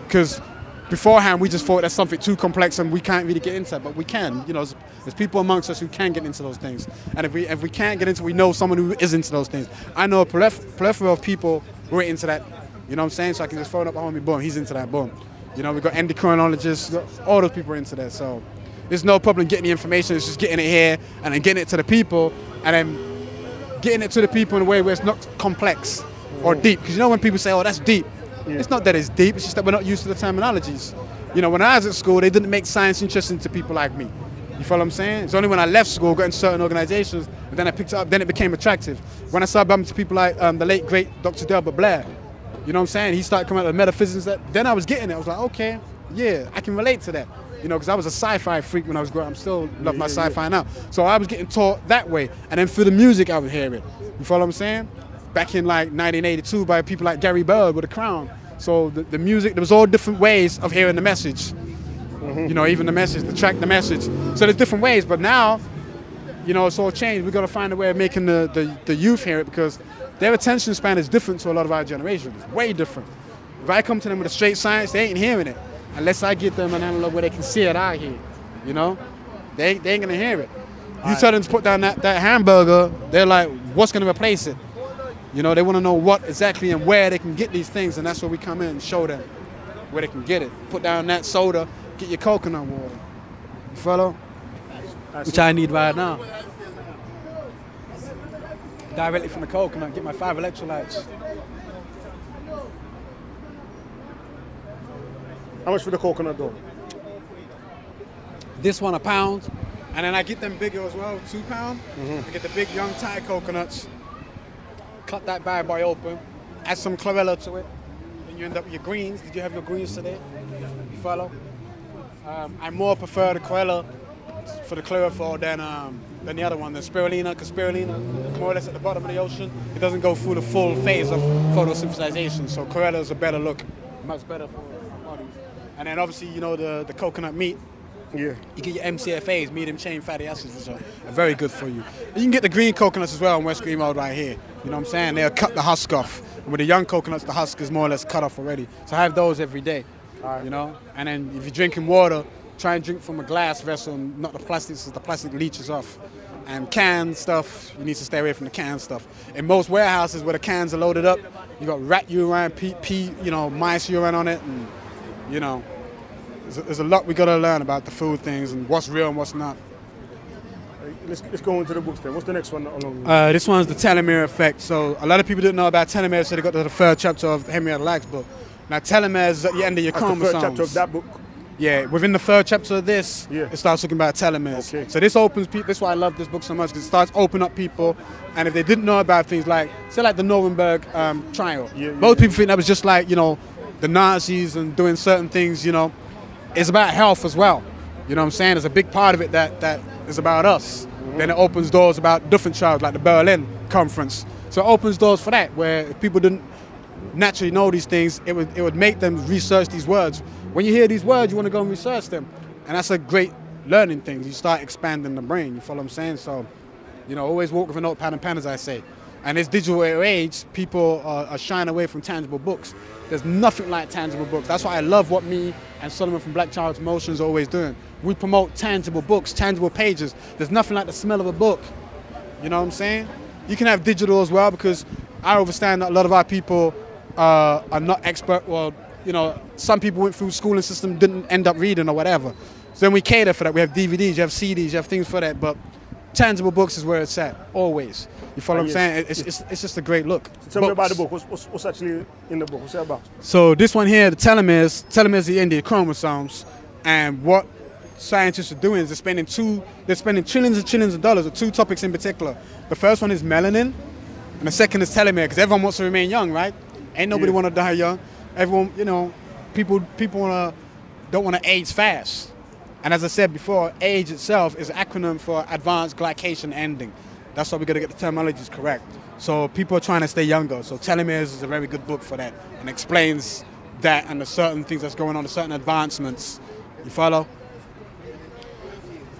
Because beforehand we just thought that's something too complex and we can't really get into it, but we can. You know, there's, there's people amongst us who can get into those things, and if we if we can't get into, it, we know someone who is into those things. I know a plethora of people who are into that. You know what I'm saying? So I can just phone up a homie, boom, he's into that, boom. You know, we got endocrinologists, all those people are into that. So there's no problem getting the information. It's just getting it here and then getting it to the people, and then getting it to the people in a way where it's not complex or deep. Because you know when people say, "Oh, that's deep," it's not that it's deep. It's just that we're not used to the terminologies. You know, when I was at school, they didn't make science interesting to people like me. You follow what I'm saying? It's only when I left school, got in certain organizations, and then I picked it up. Then it became attractive. When I started bumping to people like um, the late great Dr. Delbert Blair, you know what I'm saying? He started coming out with metaphysics. That then I was getting it. I was like, okay, yeah, I can relate to that. You know, because I was a sci-fi freak when I was growing. up. I'm still love my yeah, yeah. sci-fi now. So I was getting taught that way, and then through the music I would hear it. You follow what I'm saying? Back in like 1982, by people like Gary Byrd with a crown. So the, the music, there was all different ways of hearing the message. Mm-hmm. You know, even the message, the track, the message. So there's different ways, but now, you know, it's all changed. We've got to find a way of making the, the, the youth hear it because their attention span is different to a lot of our generation. It's way different. If I come to them with a straight science, they ain't hearing it unless I get them an analog where they can see it out here. You know, they, they ain't gonna hear it. You tell them to put down that, that hamburger, they're like, what's gonna replace it? You know, they want to know what exactly and where they can get these things, and that's where we come in and show them where they can get it. Put down that soda, get your coconut water. You follow? Which I need right now. Directly from the coconut, get my five electrolytes. How much for the coconut though? This one a pound, and then I get them bigger as well, two pound. I get the big young Thai coconuts. Cut that bad boy open, add some chlorella to it, and you end up with your greens. Did you have your greens today? You follow? Um, I more prefer the chlorella for the chlorophyll than um, than the other one, the spirulina, because spirulina is more or less at the bottom of the ocean. It doesn't go through the full phase of photosynthesization, so chlorella is a better look, much better for. And then obviously, you know, the, the coconut meat, Yeah. you get your MCFAs, medium chain fatty acids, which are are very good for you. And you can get the green coconuts as well on West Green Road right here. You know what I'm saying? They'll cut the husk off. And with the young coconuts, the husk is more or less cut off already. So I have those every day. You know? And then if you're drinking water, try and drink from a glass vessel, and not the plastic, so the plastic leaches off. And canned stuff, you need to stay away from the canned stuff. In most warehouses where the cans are loaded up, you got rat urine, pee, pee you know, mice urine on it, and you know, there's a, there's a lot we gotta learn about the food things and what's real and what's not. Let's, let's go into the books then. What's the next one along? Uh, this one's the telomere effect. So a lot of people didn't know about telomeres, so they got to the third chapter of Henrietta Lacks book. Now telomeres is at the end of your That's the third chapter of that book. Yeah, within the third chapter of this, Yeah. it starts talking about telomeres. Okay. So this opens people. This is why I love this book so much because it starts opening up people. And if they didn't know about things like, say, like the Nuremberg um, trial, Yeah, yeah, most people think that was just like you know, the Nazis and doing certain things. You know, it's about health as well. You know what I'm saying? There's a big part of it that that is about us. Mm-hmm. Then it opens doors about different trials, like the Berlin Conference. So it opens doors for that, where if people didn't naturally know these things, it would it would make them research these words. When you hear these words, you want to go and research them, and that's a great learning thing. You start expanding the brain. You follow what I'm saying? So, you know, always walk with a notepad and pen, as I say. And this digital age, people are, are shying away from tangible books. There's nothing like tangible books. That's why I love what me and Solomon from Black Child's Motions are always doing. We promote tangible books, tangible pages. There's nothing like the smell of a book. You know what I'm saying? You can have digital as well because I understand that a lot of our people uh, are not expert. Well, you know, some people went through schooling system, didn't end up reading or whatever. So then we cater for that. We have DVDs, you have CDs, you have things for that. But tangible books is where it's at, always. You follow Oh, what I'm yes. saying? It's, it's, it's just a great look. Tell me about the book. What's, what's, what's actually in the book? What's it about? So this one here, the telomeres, telomeres are in the chromosomes, and what scientists are doing is they're spending two, they're spending trillions and trillions of dollars on two topics in particular. The first one is melanin, and the second is telomere, because everyone wants to remain young, right? Ain't nobody Yeah. want to die young. Everyone, you know, people people wanna don't want to age fast. And as I said before, age itself is an acronym for advanced glycation ending. That's why we got to get the terminologies correct. So people are trying to stay younger. So telomeres is a very good book for that and explains that and the certain things that's going on, the certain advancements. You follow?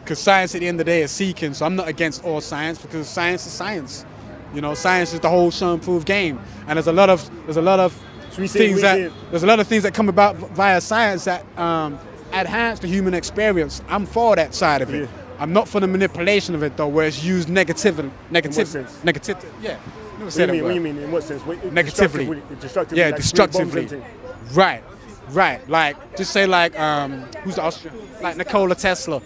Because science at the end of the day is seeking. So I'm not against all science because science is science. You know, science is the whole show and prove game. And there's a lot of there's a lot of So we say- things that there's a lot of things that come about via science that um, enhance the human experience. I'm for that side of it. Yeah. I'm not for the manipulation of it though, where it's used negatively. Negative, sense? Yeah. What do you mean? What do you mean? In what sense? Negatively. Destructively. Destructively. Yeah, like spray bombs and destructively. Right, right. Like, just say like, um, who's the Austrian? Like Nikola Tesla.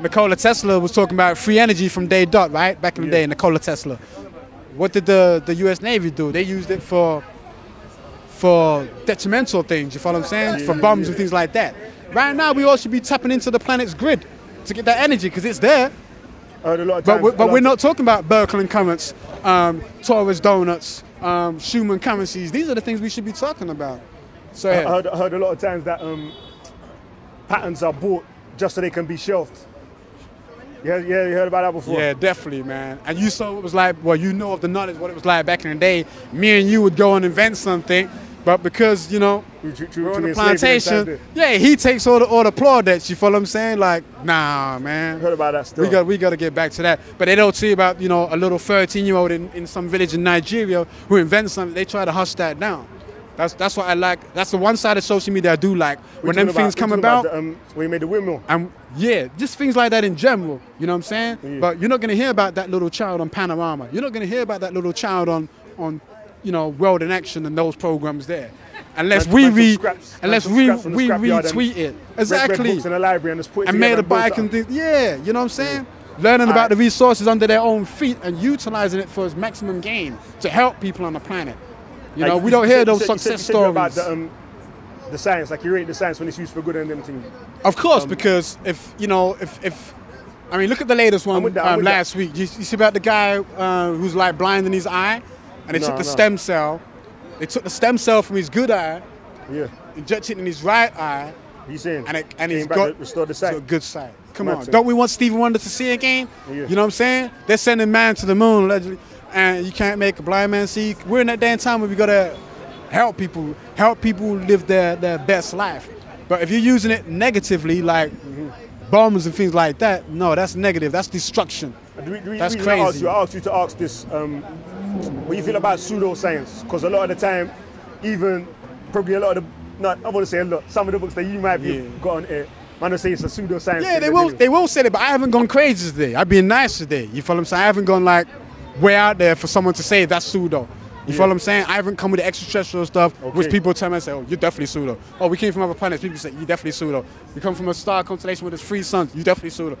Nikola Tesla was talking about free energy from day dot, right? Back in the Yeah. day, Nikola Tesla. What did the, the U.S. Navy do? They used it for for detrimental things. You follow what I'm saying? for bombs yeah. and things like that. Right now, we all should be tapping into the planet's grid to get that energy because it's there. I heard a lot of But, times. we, a but we're not talking about Birkeland currents, um, torus donuts, um, Schumann currencies. These are the things we should be talking about. So I heard, I heard a lot of times that um, patents are bought just so they can be shelved. Yeah, yeah, you heard about that before. Yeah, definitely, man. And you saw what it was like. Well, you know of the knowledge what it was like back in the day. Me and you would go and invent something, but because you know true, true, we're on the enslaved them times plantation, yeah, he takes all the all the plaudits. You follow what I'm saying? Like, nah, man. Heard about that still. We got we got to get back to that. But they don't see about you know a little 13 year old in, in some village in Nigeria who invents something. They try to hush that down. That's that's what I like. That's the one side of social media I do like. We're when them talking things come talking about, the, um, you made the windmill. and yeah, just things like that in general. You know what I'm saying? Yeah. But you're not gonna hear about that little child on Panorama. You're not gonna hear about that little child on on you know World in Action and those programs there. Unless we man took re scraps- unless we scraps from the we retweet it. Read, read Exactly. books in the library and just put and made a bike and things. Yeah, you know what I'm saying? Learning about the resources under their own feet and utilizing it for its maximum gain to help people on the planet. You know, Like, we don't hear those said- success said stories. about the, um, the science, like you rate the science when it's used for good and everything. Of course, because if you know, if if I mean, look at the latest one that, um, with that. last week. You, you see about the guy uh, who's like blind in his eye, and they No, took the no. stem cell. They took the stem cell from his good eye, Yeah. injected it in his right eye, He's in, and it, and came he's got to restore the to sight. a good sight. Come on, don't we want Stevie Wonder to see again? Yeah. You know what I'm saying? They're sending man to the moon allegedly, and you can't make a blind man see. We're in that damn time where we gotta help people, help people live their, their best life. But if you're using it negatively, like bombs and things like that, no, that's negative. That's destruction. The re- the re- That's reason I asked crazy. you, I asked you to ask this. Um, what do you feel about pseudoscience? Because a lot of the time, even probably a lot of the, not I want to say a lot, some of the books that you might be Yeah. got on air, man, will say it's a pseudoscience. Yeah, they will. They will say it, but I haven't gone crazy today. I've been nice today. You follow what I'm saying? I haven't gone like way out there for someone to say that's pseudo. You follow what I'm saying? I haven't come with the extraterrestrial stuff, which people tell me and say, "Oh, you're definitely pseudo." Oh, we came from other planets. People say, "You definitely pseudo." We come from a star constellation with its three suns. You definitely pseudo.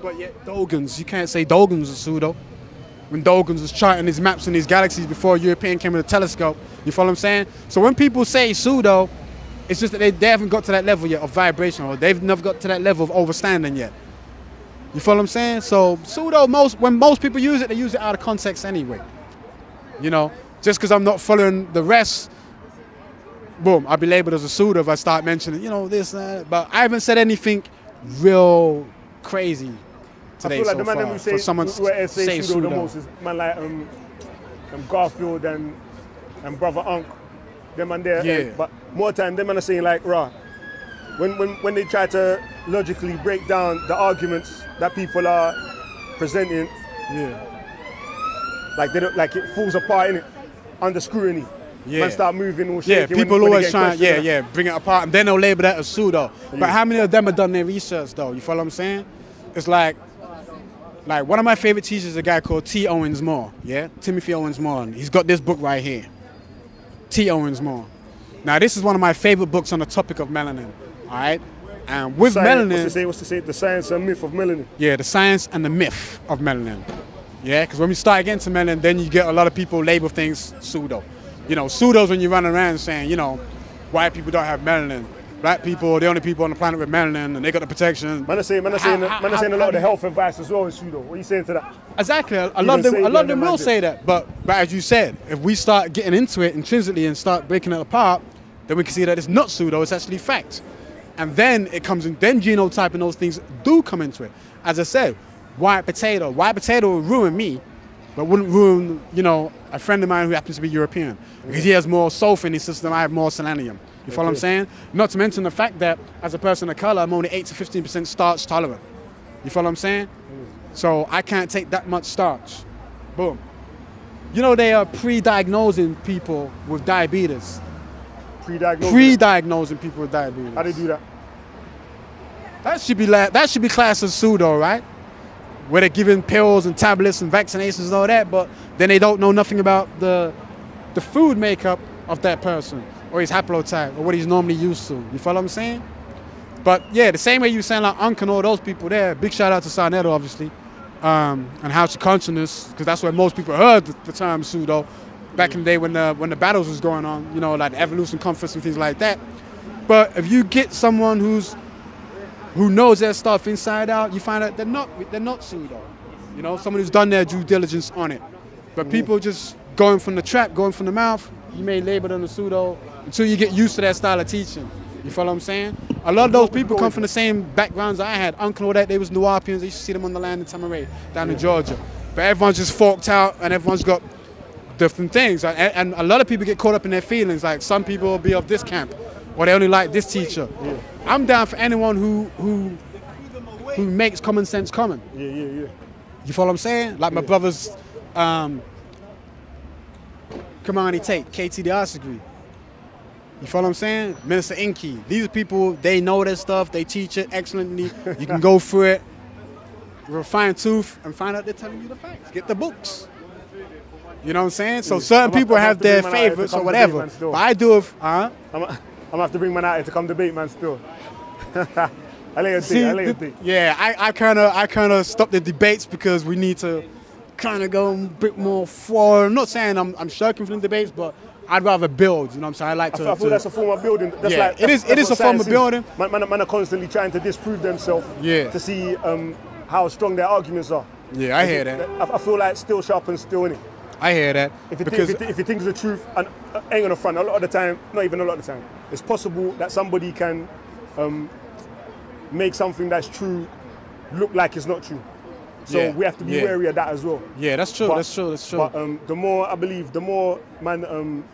But yet, Dogons, you can't say Dogons are pseudo. When Dogons was charting his maps and these galaxies before a European came with a telescope. You follow what I'm saying? So when people say pseudo, it's just that they, they haven't got to that level yet of vibration, or they've never got to that level of overstanding yet. You follow what I'm saying? So pseudo, most when most people use it, they use it out of context anyway. You know, just because I'm not following the rest, boom, I'll be labeled as a pseudo if I start mentioning, you know, this, but I haven't said anything real crazy I feel like so the man that far. we say, for someone who say pseudo the most is man like um, um Garfield and and brother Unc, them and there. Yeah. But more time, them man are saying like, rah. When, when, when they try to logically break down the arguments that people are presenting, Yeah. like they don't, like it falls apart in it under scrutiny. Yeah. Man start moving all Yeah, shaky. when- people when always get try, yeah, yeah, bring it apart, and then they'll label that as pseudo. But how many of them have done their research though? You follow what I'm saying? It's like, like one of my favorite teachers is a guy called T. Owens Moore. Yeah, Timothy Owens Moore. He's got this book right here. T. Owens Moore. Now this is one of my favorite books on the topic of melanin. All right, and with Science, melanin, What's to say? What's to say? The science and myth of melanin. yeah, the science and the myth of melanin. Yeah, because when we start getting to melanin, then you get a lot of people label things pseudo. You know, pseudos when you run around saying, you know, white people don't have melanin. Black people are the only people on the planet with melanin and they got the protection. Man are saying, man are saying, How- man are saying a lot of the health advice as well is pseudo. What are you saying to that? Exactly. A lot of them, a it lot of the them will say that. But, but as you said, if we start getting into it intrinsically and start breaking it apart, then we can see that it's not pseudo, it's actually fact. And then it comes in, then genotype and those things do come into it. As I said, white potato. White potato would ruin me, but wouldn't ruin, you know, a friend of mine who happens to be European. Because he has more sulfur in his system, I have more selenium. You follow what I'm saying? Not to mention the fact that as a person of color, I'm only 8 to 15% starch tolerant. You follow what I'm saying? So I can't take that much starch. Boom. You know they are pre-diagnosing people with diabetes. Pre-diagnosis. Pre-diagnosing people with diabetes. How they do that? That should be la- that should be classed as pseudo, right? Where they're giving pills and tablets and vaccinations and all that, but then they don't know nothing about the the food makeup of that person or his haplotype or what he's normally used to. You follow what I'm saying? But yeah, the same way you saying like Unc and all those people there. Big shout out to Sa Neter, obviously, um, and House of Consciousness, because that's where most people heard the, the term pseudo back in the day when the when the battles was going on. You know, like the evolution conference and things like that. But if you get someone who's who knows their stuff inside out, you find out they're not they're not pseudo. You know, someone who's done their due diligence on it. But people just going from the trap, going from the mouth, you may label them a pseudo until you get used to that style of teaching. You follow what I'm saying? A lot of those people come from the same backgrounds I had. Uncle that, they was Nuwaubians. I used to see them on the land in Tama-Re, down in Georgia. But everyone's just forked out and everyone's got different things. And, and a lot of people get caught up in their feelings. Like some people will be of this camp, or they only like this teacher. I'm down for anyone who who who makes common sense common. Yeah, yeah, yeah. You follow what I'm saying? Like my brother's um, Kamani Tate, KT degree. You follow what I'm saying? Minister Inky. These people, they know their stuff, they teach it excellently. You can go through it with a fine tooth and find out they're telling you the facts. Get the books. You know what I'm saying? So mm. certain I'm- people have have their bring my eye to favorites or whatever. debate, man, still. But I do it, huh? I'm, I'm gonna have to bring man out to come debate, man. Still. I a See, thing. I a the- thing. yeah, I, I kind of I kind of stopped the debates because we need to kind of go a bit more forward. I'm not saying I'm, I'm shirking from the debates, but I'd rather build. You know what I'm saying? I like I to. feel, I feel to- that's a form of building. That's Yeah, like, it is- that's- it is that's a form of building. Man, man, man are constantly trying to disprove themselves Yeah. to see um, how strong their arguments are. Yeah, I hear that. I, feel like still sharp and still in it. I hear that If you, because think, if, you, if you think it's the truth, and uh, ain't on the front, a lot of the time, not even a lot of the time, it's possible that somebody can um, make something that's true look like it's not true. So Yeah, we have to be yeah. wary of that as well. yeah, that's true. But- that's true. That's true. But um, the more I believe, the more man um,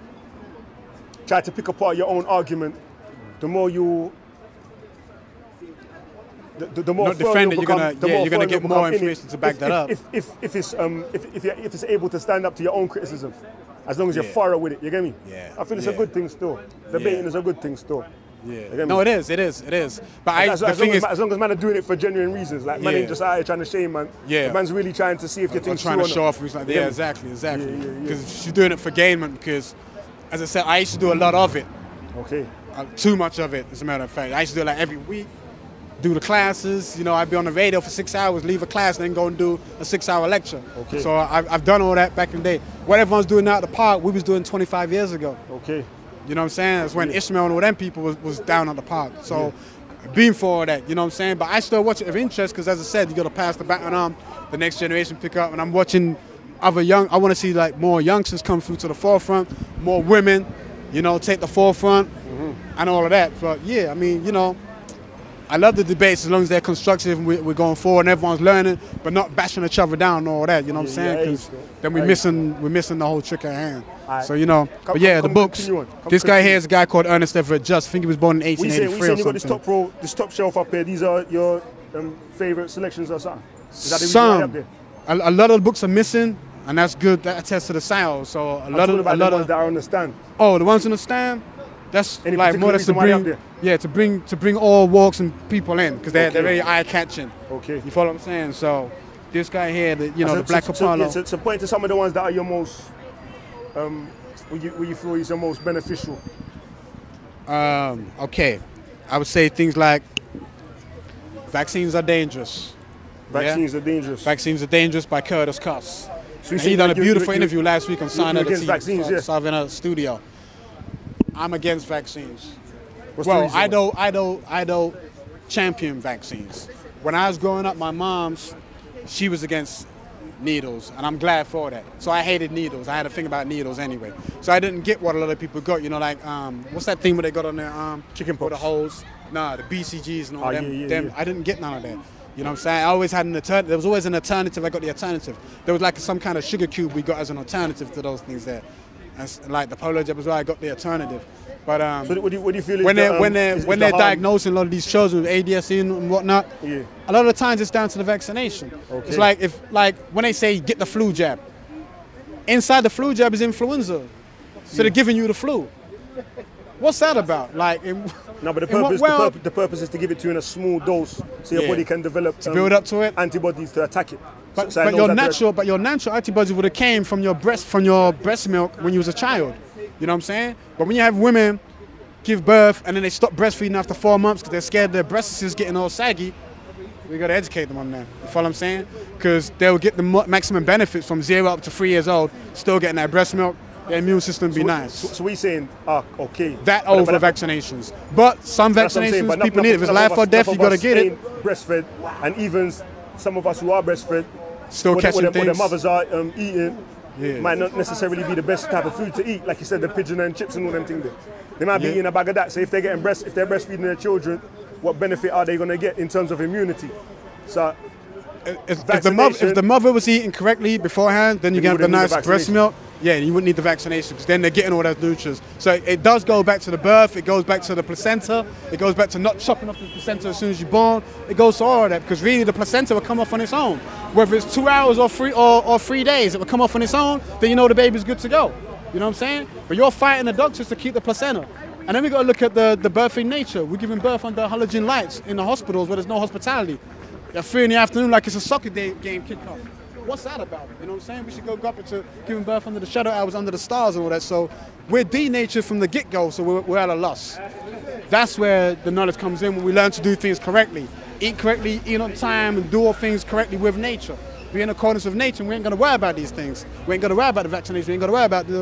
try to pick apart your own argument, the more you. The, the, the more Not defend it, you're gonna- yeah, you're gonna get more in information to back if, that if, up. If, if, if it's um, if, if, you're, if it's able to stand up to your own criticism, as long as you're Yeah. thorough with it, you get me? Yeah, I feel it's a good thing still. Debating is a good thing still. Yeah. No, it is. It is. It is. But I, as, the as thing long is, as, as long as man are doing it for genuine reasons, like man Yeah. ain't just out here trying to shame man. Yeah. The man's really trying to see if you I'm trying to show off. Like, yeah, exactly, exactly. Yeah, yeah, yeah. Because she's doing it for gainment. Because, as I said, I used to do a lot of it. Okay. uh, too much of it, as a matter of fact. I used to do it like every week, do the classes. You know, I'd be on the radio for six hours, leave a class, then go and do a six-hour lecture. Okay. So I've, I've done all that back in the day. What everyone's doing now at the park, we was doing 25 years ago. Okay. You know what I'm saying? That's when Ishmael and all them people was, was down at the park. So being for all that, you know what I'm saying? But I still watch it of interest because, as I said, you got to pass the baton on, the next generation pick up, and I'm watching other young. I want to see like more youngsters come through to the forefront, more women, you know, take the forefront, mm-hmm. and all of that. But yeah, I mean, you know. I love the debates as long as they're constructive and we- we're going forward and everyone's learning, but not bashing each other down all that. You know what I'm saying? Because then we're missing we're missing the whole trick at hand. So you know, Come- but yeah, come- the books. continue on. Come This guy here is a guy called Ernest Everett Just. I think he was born in We saying, 1883 we saying or got this something. top row, this top shelf up here. These are your um, favorite selections or something. Is that the reason why you Some, a, a lot of the books are missing. and that's good. That attests to the sales. So a I'm lot of a the lot ones of that I understand. oh, the ones on the stand. That's Any like more or to reason why they're bring yeah to bring to bring all walks and people in because they're they're very eye catching. Okay. You follow what I'm saying? So this guy here, the, you know, So- the Black so, so, Apollo. yeah, so, so point to some of the ones that are your most, um, where you, where you feel is your most beneficial. Um, okay, I would say things like vaccines are dangerous. Vaccines are dangerous. Vaccines are dangerous by Curtis Cost. So you And say he done a you- you- beautiful you- interview last week on Sign of the Team, vaccines, yeah. Savannah Studio. I'm against vaccines. What's well, I don't, I don't, I don't champion vaccines. When I was growing up, my mom's, she was against needles, and I'm glad for that. So I hated needles. I had a thing about needles anyway. So I didn't get what a lot of people got. You know, like um, what's that thing where they got on their arm? Chicken With the pox. holes. Nah, the BCGs and all Oh, them. yeah, yeah, them yeah. I didn't get none of that. You know what I'm saying? I always had an alternative. There was always an alternative. I got the alternative. There was like some kind of sugar cube we got as an alternative to those things there. And like the polio jab as well, I got the alternative. But um, So what do you, what do you feel is when they're um, when they're when the they're diagnosing a lot of these children with ADSC and whatnot, Yeah. a lot of the times it's down to the vaccination. Okay. It's like if like when they say get the flu jab, inside the flu jab is influenza, so they're giving you the flu. What's that about? Like, in, No, but the purpose, the, purpose, the purpose is to give it to you in a small dose, so your Yeah. body can develop um, To build up to it? antibodies to attack it. But, but your natural, but your natural antibodies would have came from your breast, from your breast milk when you was a child. You know what I'm saying? But when you have women give birth and then they stop breastfeeding after four months because they're scared their breasts is getting all saggy, we got to educate them on that. You follow what I'm saying? Because they'll get the maximum benefits from zero up to three years old, still getting that breast milk. Their immune system be so, nice. So, so we saying, ah, okay. that But- over but- vaccinations. But some that's saying, vaccinations but people enough- need. If it's life or death, you of got to get it. Breastfed, and even some of us who are breastfed, Still what, catching what, the- what the things. mothers are um, eating Yeah. might not necessarily be the best type of food to eat. Like you said, the pigeon and chips and all them things. there. They might be Yeah. eating a bag of that. So if they're getting breast, if they're breastfeeding their children, what benefit are they going to get in terms of immunity? So if, if the mother, if the mother was eating correctly beforehand, then you Then you get the wouldn't the nice breast milk. Yeah, you wouldn't need the vaccination because then they're getting all those nutrients. So it does go back to the birth. It goes back to the placenta. It goes back to not chopping off the placenta as soon as you're born. It goes to all of that because really the placenta will come off on its own. Whether it's two hours or three or, or three days, it will come off on its own. Then you know the baby's good to go. You know what I'm saying? But you're fighting the doctors to keep the placenta. And then we got to look at the, the birthing nature. We're giving birth under halogen lights in the hospitals where there's no hospitality. At three in the afternoon, like it's a soccer day, game kickoff. What's that about? You know what I'm saying? We should go up into giving birth under the shadow hours, under the stars, and all that. So we're denatured from the get go, so we're, we're at a loss. That's where the knowledge comes in when we learn to do things correctly. Eat correctly, eat on time, and do all things correctly with nature. Be in accordance with nature, and we ain't gonna worry about these things. We ain't gonna worry about the vaccination, we ain't gonna worry about the.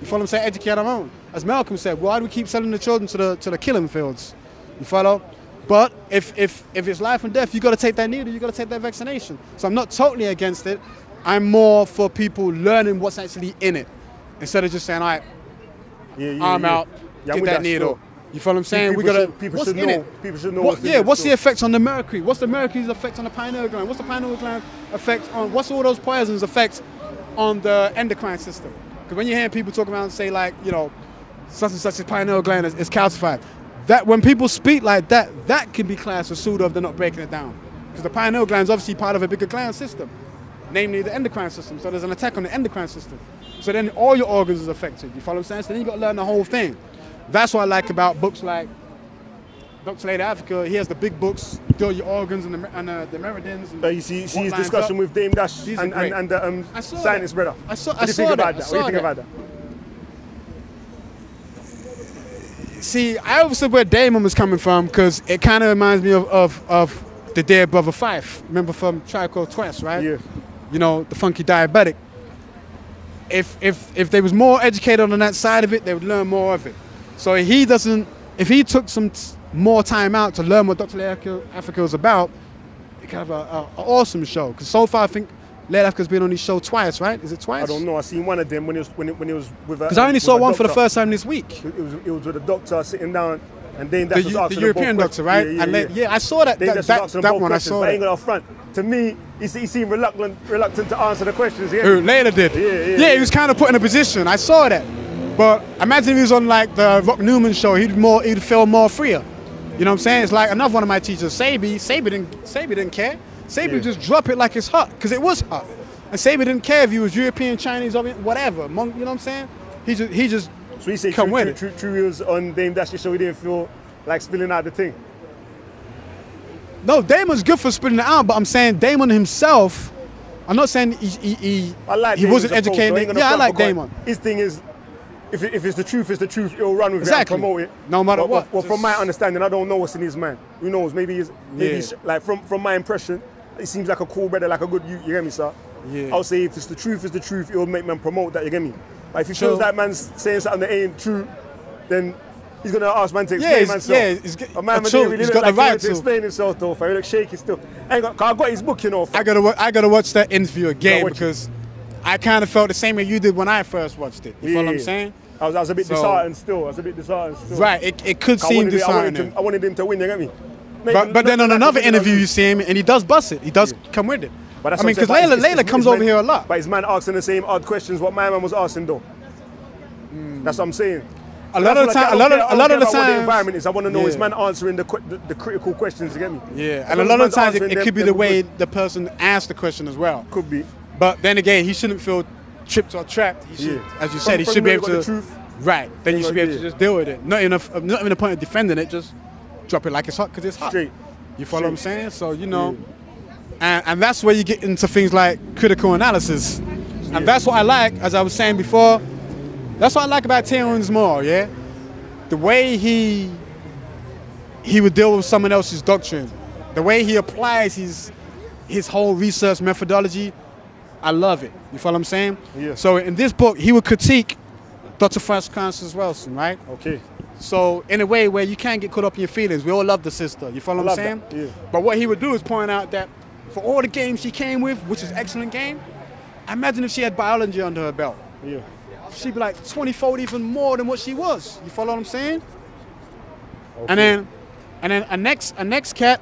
You follow what I'm saying? Educate our own. As Malcolm said, why do we keep selling the children to the to the killing fields? You follow? But if if if it's life and death, you got to take that needle. You got to take that vaccination. So I'm not totally against it. I'm more for people learning what's actually in it instead of just saying, "All right, yeah, yeah, arm yeah. out, Yeah, get with that needle." still. You follow what I'm saying? People we gotta. should- people what's should in know- it? people should know What, what's yeah. What's the still. effects on the mercury? What's the mercury's effect on the pineal gland? What's the pineal gland effect on? What's all those poisons effects on the endocrine system? Because when you hear people talk around and say like, you know, such and such a pineal gland is, is calcified, that when people speak like that, that can be classed as pseudo if they're not breaking it down. Because the pineal gland is obviously part of a bigger gland system, namely the endocrine system. So there's an attack on the endocrine system. So then all your organs is affected. You follow what I'm saying? So then you got to learn the whole thing. That's what I like about books like Dr. Llaila Afrika. He has the big books, deal your organs and the, and, uh, the meridians. And Uh, you see, see his discussion up. with Dame Dash These and, and, and the um, I saw scientist brother. I saw- What I do you saw think about that? What do you think that. about that? See, I understood where Damon was coming from because it kind of reminds me of, of, of the dead brother Phife. Remember from Called Quest, right? Yeah. You know, the funky diabetic. If if if they was more educated on that side of it, they would learn more of it. So he doesn't. If he took some more time out to learn what Dr. Afrika, Afrika was about, it kind of a, a, a awesome show. Because so far, I think Llaila Afrika's been on his show twice, right? Is it twice? I don't know. I seen one of them when it was when it, when it was with. Because I only saw one for the first time this week. It was it was with a doctor sitting down, and then The, that was Eu- asking the them both European doctor, right? Yeah, yeah, and yeah. let- yeah, I saw that. Then That, that, that one, I saw but I ain't that. gonna front. To me, he, he seemed reluctant reluctant to answer the questions. Yeah. Who did? Yeah, yeah, he yeah. was kind of put in a position. I saw that. But imagine if he was on like the Rock Newman show, he'd more, he'd feel more freer. You know what I'm saying? It's like another one of my teachers, Sabi. Sabi didn't, Sabi didn't care. Sabi Yeah. just drop it like it's hot, because it was hot. And Sabi didn't care if he was European, Chinese, or whatever. Mon- You know what I'm saying? He just he just So you say come true, with true, true, true on Dame Dash so he didn't feel like spilling out the thing. No, Damon's good for spilling it out, but I'm saying Damon himself. I'm not saying he he, he, I like he Damon's wasn't approach, though. I ain't educated. Yeah, I like Damon. His thing is, if, it, if it's the truth, it's the truth. He'll run with Exactly. it and promote it. No matter But- what, Well, from my understanding, I don't know what's in his mind. Who knows? Maybe he's maybe Yeah. he's, like from from my impression, he seems like a cool brother, like a good. You, you get me, sir? Yeah. I'll say if it's the truth, it's the truth. It'll make man promote that. You get me? Like if he Sure. feels that man's saying something that ain't true, then. He's gonna ask man to explain he's- himself. yeah, he's get- a man true, really he's got the like he wanted right to to. explain himself though. Fam. He look shaky still. I got, I got his book, you know. I gotta I gotta watch that interview again watch it. because I kind of felt the same way you did when I first watched it. You follow what I'm saying? I was, I was a bit So- disheartened still. I was a bit disheartened still. Right. It, it could I seem wanted, it- I, wanted disheartening. him, I wanted him to win, you get me? But, but then on another interview, you see him and he does bust it. He does come with it. But that's I mean, because Llaila, but it's- Llaila it's- comes it's over man- here a lot. But his man asking the same odd questions what my man was asking though. Hmm. That's what I'm saying. A lot of the time, a lot of, a lot of the what the environment is. I want to know his Yeah. man answering the, the the critical questions. You get me? yeah, and a lot of times it, it could be the way the person asked the question as well. Could be. But then again, he shouldn't feel tripped or trapped. He should, Yeah. as you From- said, he should be able to. the truth. Right. Then you should be able to just deal with it. Not enough. Not even a point of defending it. Just drop it like it's hot because it's hot. Straight. You follow what I'm saying? So you know, and, and that's where you get into things like critical analysis, and that's what I like. As I was saying before, that's what I like about Terrence Moore. Yeah, the way he he would deal with someone else's doctrine, the way he applies his his whole research methodology. I love it. You follow what I'm saying? Yeah. So in this book, he would critique Dr. Francis Francis Welsing, right? Okay. So in a way where you can't get caught up in your feelings. We all love the sister. You follow I what I'm saying? yeah. But what he would do is point out that for all the games she came with, which is excellent game, imagine if she had biology under her belt. Yeah. She'd be like 20 fold even more than what she was. You follow what I'm saying? Okay. And then and then a next a next cat,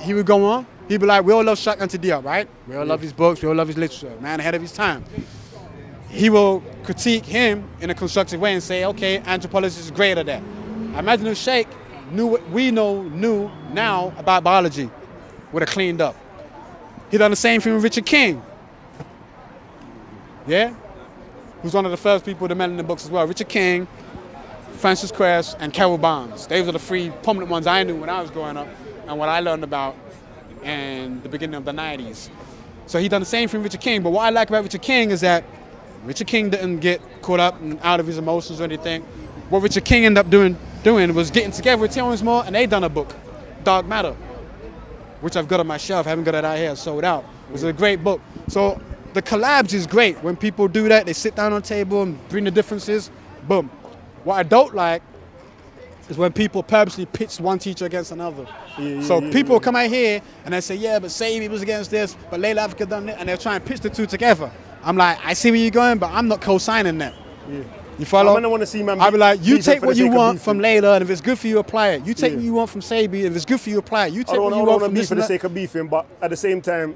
he would go on. He'd be like, we all love Cheikh Anta Diop, right? We all love his books, we all love his literature. Man ahead of his time. He will critique him in a constructive way and say, okay, anthropology is great at that. Imagine if Cheikh knew what we know knew now about biology, would have cleaned up. He done the same thing with Richard King. Yeah? Who's one of the first people to mention in the books as well. Richard King, Frances Cress, and Carol Barnes. Those are the three prominent ones I knew when I was growing up and what I learned about in the beginning of the 90s. So he done the same thing with Richard King. But what I like about Richard King is that Richard King didn't get caught up and out of his emotions or anything. What Richard King ended up doing doing was getting together with Terrence Moore and they done a book, Dark Matter, which I've got on my shelf. I haven't got it out here, sold out. It was a great book. So the collabs is great. When people do that, they sit down on a table and bring the differences. Boom. What I don't like is when people purposely pitch one teacher against another. yeah, so yeah, people yeah. come out here and they say, yeah, but Sebi was against this, but Llaila Afrika done it, and they're trying to pitch the two together. I'm like, I see where you're going, but I'm not co-signing that. Yeah. You follow? I don't wanna see man I'll be like, you take what you want from Llaila, and if it's good for you, apply it. You take Yeah. what you want from Sebi, and if it's good for you, apply it. You I take what I you don't want want to from beef for the sake of beefing, but at the same time,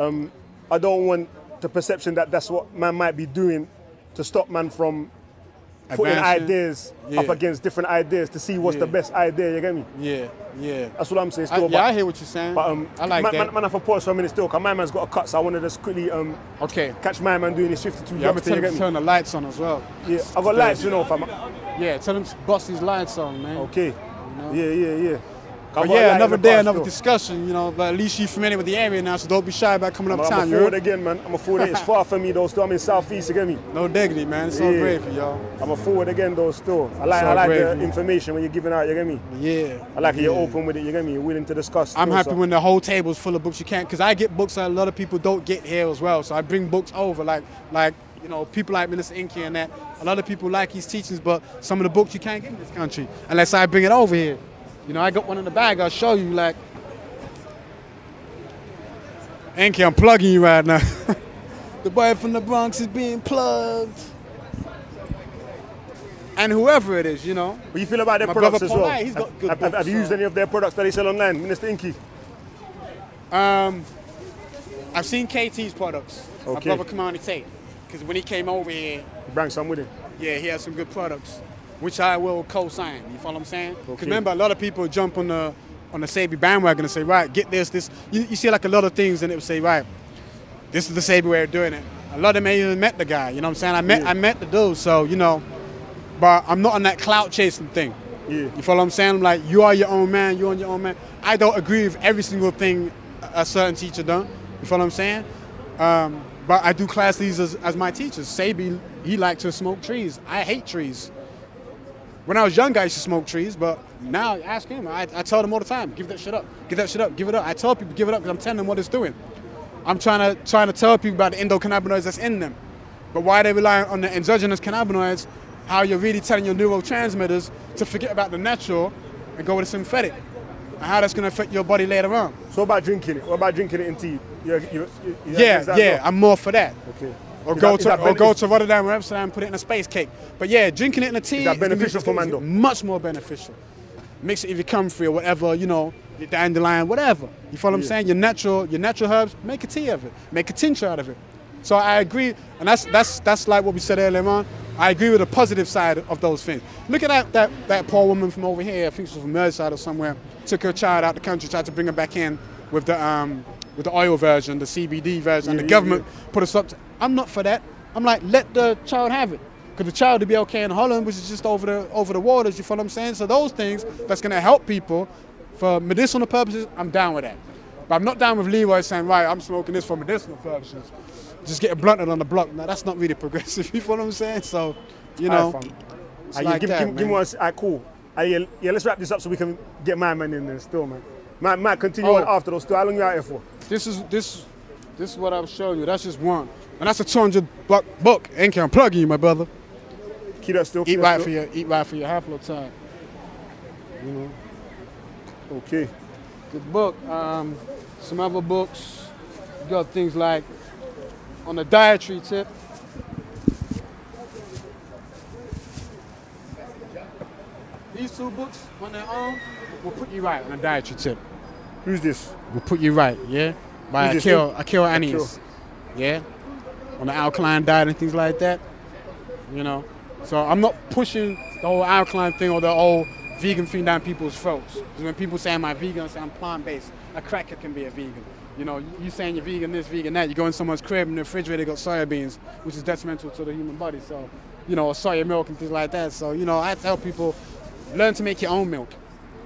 um, I don't want the perception that that's what man might be doing to stop man from putting Advancing. ideas Yeah. up against different ideas to see what's the best idea. You get me? Yeah, yeah. That's what I'm saying. I, Still, yeah, but, I hear what you're saying. but um, I like man, that. Man, man, have to pause for a minute still, cause my man's got a cut, so I wanted to just quickly um okay. catch my man doing his 52 Yeah, I'm gonna You tell him to turn the lights on as well. Yeah, I got lights, you know, fam. Yeah, tell him to bust these lights on, man. Okay. know? Yeah, yeah, yeah. I But a yeah, another day, another discussion, you know. But at least you're familiar with the area now, so don't be shy about coming I'm, up I'm town. a You forward heard? again, man. I'm a forward. it's far from me though. Still, I'm in southeast. You get me? No diggity, man. It's all great for y'all. I'm a forward again though. Still, I like I like the information when you're giving out. You get me? Yeah. I like it. You're open with it. You get me? You're willing to discuss. I'm still, happy so- when the whole table's full of books you can't, because I get books that a lot of people don't get here as well. So I bring books over, like like you know people like Minister Inky and that. A lot of people like his teachings, but some of the books you can't get in this country unless I bring it over here. You know, I got one in the bag. I'll show you. Like, Inky, I'm plugging you right now. the boy from the Bronx is being plugged. And whoever it is, you know. What you feel about their My products as well? Polite, he's got have, good have- have you used any of their products that they sell online, Minister Inky? Um, I've seen KT's products. My brother Kamani Tate. Because when he came over here, Bring some with him. yeah, he has some good products, which I will co-sign. You follow what I'm saying? Because Okay. remember, a lot of people jump on the on the Sebi bandwagon and say, right, get this, this. You, you see like a lot of things, and it would say, right, this is the Sebi way of doing it. A lot of them even met the guy. You know what I'm saying? I met Yeah. I met the dude, so you know. But I'm not on that clout chasing thing. Yeah. You follow what I'm saying? I'm like, you are your own man. You're on your own man. I don't agree with every single thing a certain teacher done. You follow what I'm saying? Um, but I do class these as, as my teachers. Sebi, he liked to smoke trees. I hate trees. When I was younger, I used to smoke trees, but now ask him. I, I tell them all the time, give that shit up, give that shit up, give it up. I tell people give it up because I'm telling them what it's doing. I'm trying to trying to tell people about the endocannabinoids that's in them. But why they rely on the endogenous cannabinoids, how you're really telling your neurotransmitters to forget about the natural and go with the synthetic. And how that's gonna affect your body later on. So what about drinking it? What about drinking it in tea? You, you, you, you Yeah, yeah, I'm more for that. Okay. Or Is go that- to or go to Rotterdam or Amsterdam and put it in a space cake. But yeah, drinking it in a tea Is that beneficial for man, though? Much more beneficial. Mix it if you comfrey or whatever, you know, your dandelion, whatever. You follow what I'm saying? Your natural, your natural herbs, make a tea of it. Make a tincture out of it. So I agree, and that's that's that's like what we said earlier on. I agree with the positive side of those things. Look at that that, that poor woman from over here, I think she was from Merseyside or somewhere, took her child out the country, tried to bring her back in with the um with the oil version, the CBD version, and Yeah, the government put us up to I'm not for that. I'm like, let the child have it. Because the child will be okay in Holland, which is just over the over the waters, you follow what I'm saying? So those things that's gonna help people for medicinal purposes, I'm down with that. But I'm not down with Leroy saying, right, I'm smoking this for medicinal purposes. Just getting blunted on the block. Now that's not really progressive, you follow what I'm saying? So, you know, it's like give, that, give, give me one. Alright, cool. Alright, yeah, yeah, let's wrap this up so we can get my man in there still, man. Might, might continue Oh. on after those two. How long you out here for? This is this this is what I was showing you. That's just one. And that's a 200 buck book. Ain't I'm plugging you, my brother. Keep that still. Eat keep that right still. for your eat right for your haplotype. Okay. Good book. Um, some other books. You got things like on the dietary tip. These two books on their own will put you right on a dietary tip. Who's this? Will put you right, yeah. By Who's this Akil? Akil Anius, yeah. On the alkaline diet and things like that, you know. So I'm not pushing the whole alkaline thing or the whole vegan thing down people's throats. 'Cause when people say I'm a vegan, I say I'm plant-based. A cracker can be a vegan. You know, you saying you're vegan this, vegan that. You go in someone's crib and the refrigerator got soya beans, which is detrimental to the human body. So, you know, soya milk and things like that. So, you know, I tell people, learn to make your own milk.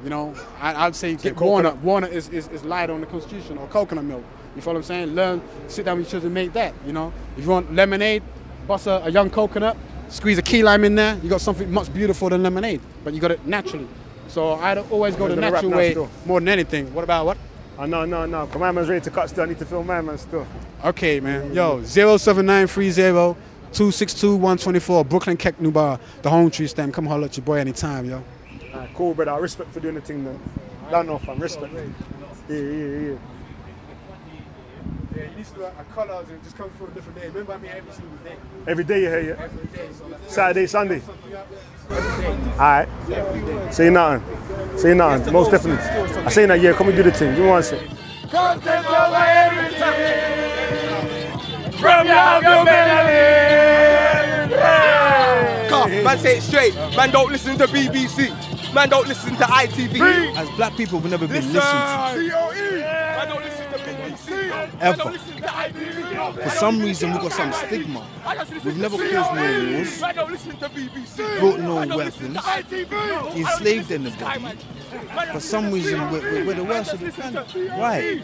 You know, I, I'd say get coconut. walnut. Walnut is, is, is light on the constitution or coconut milk. You follow what I'm saying? Learn, sit down with your children, make that. You know, if you want lemonade, bust a, a young coconut, squeeze a key lime in there. You got something much beautiful than lemonade, but you got it naturally. So I'd always go the natural way still. more than anything. What about what? Oh, no, no, no. My man's ready to cut still. I need to film my man still. Okay, man. Yo, 07930 262 124, Brooklyn Qeq Nubar, the home tree stem. Come holler at your boy anytime, yo. Alright, cool, brother. Respect for doing the thing, man. Don't know, fam. Respect. Yeah, yeah, yeah. Yeah, you need to do uh, a colors and just come through a different day. Remember I me every single day. Every day you hear, yeah? Every day. So like, Saturday, Sunday. Alright. Say nothing. Say nothing. Most definitely. I say that, yeah. Come and do the thing. Give me one sec. Content over everything. From your government. Come, man, say it straight. Man, don't listen to BBC. Man, don't listen to ITV. As black people, we've never been listened to. COE. Man, don't listen to BBC. Ever. don't listen to ITV. For some reason, we've got some stigma. Listen We've never caused no wars, Man, don't listen to BBC. brought no Man, don't listen to weapons, enslaved anybody. For some reason, we're, we're, we're the worst of the listen planet. COE.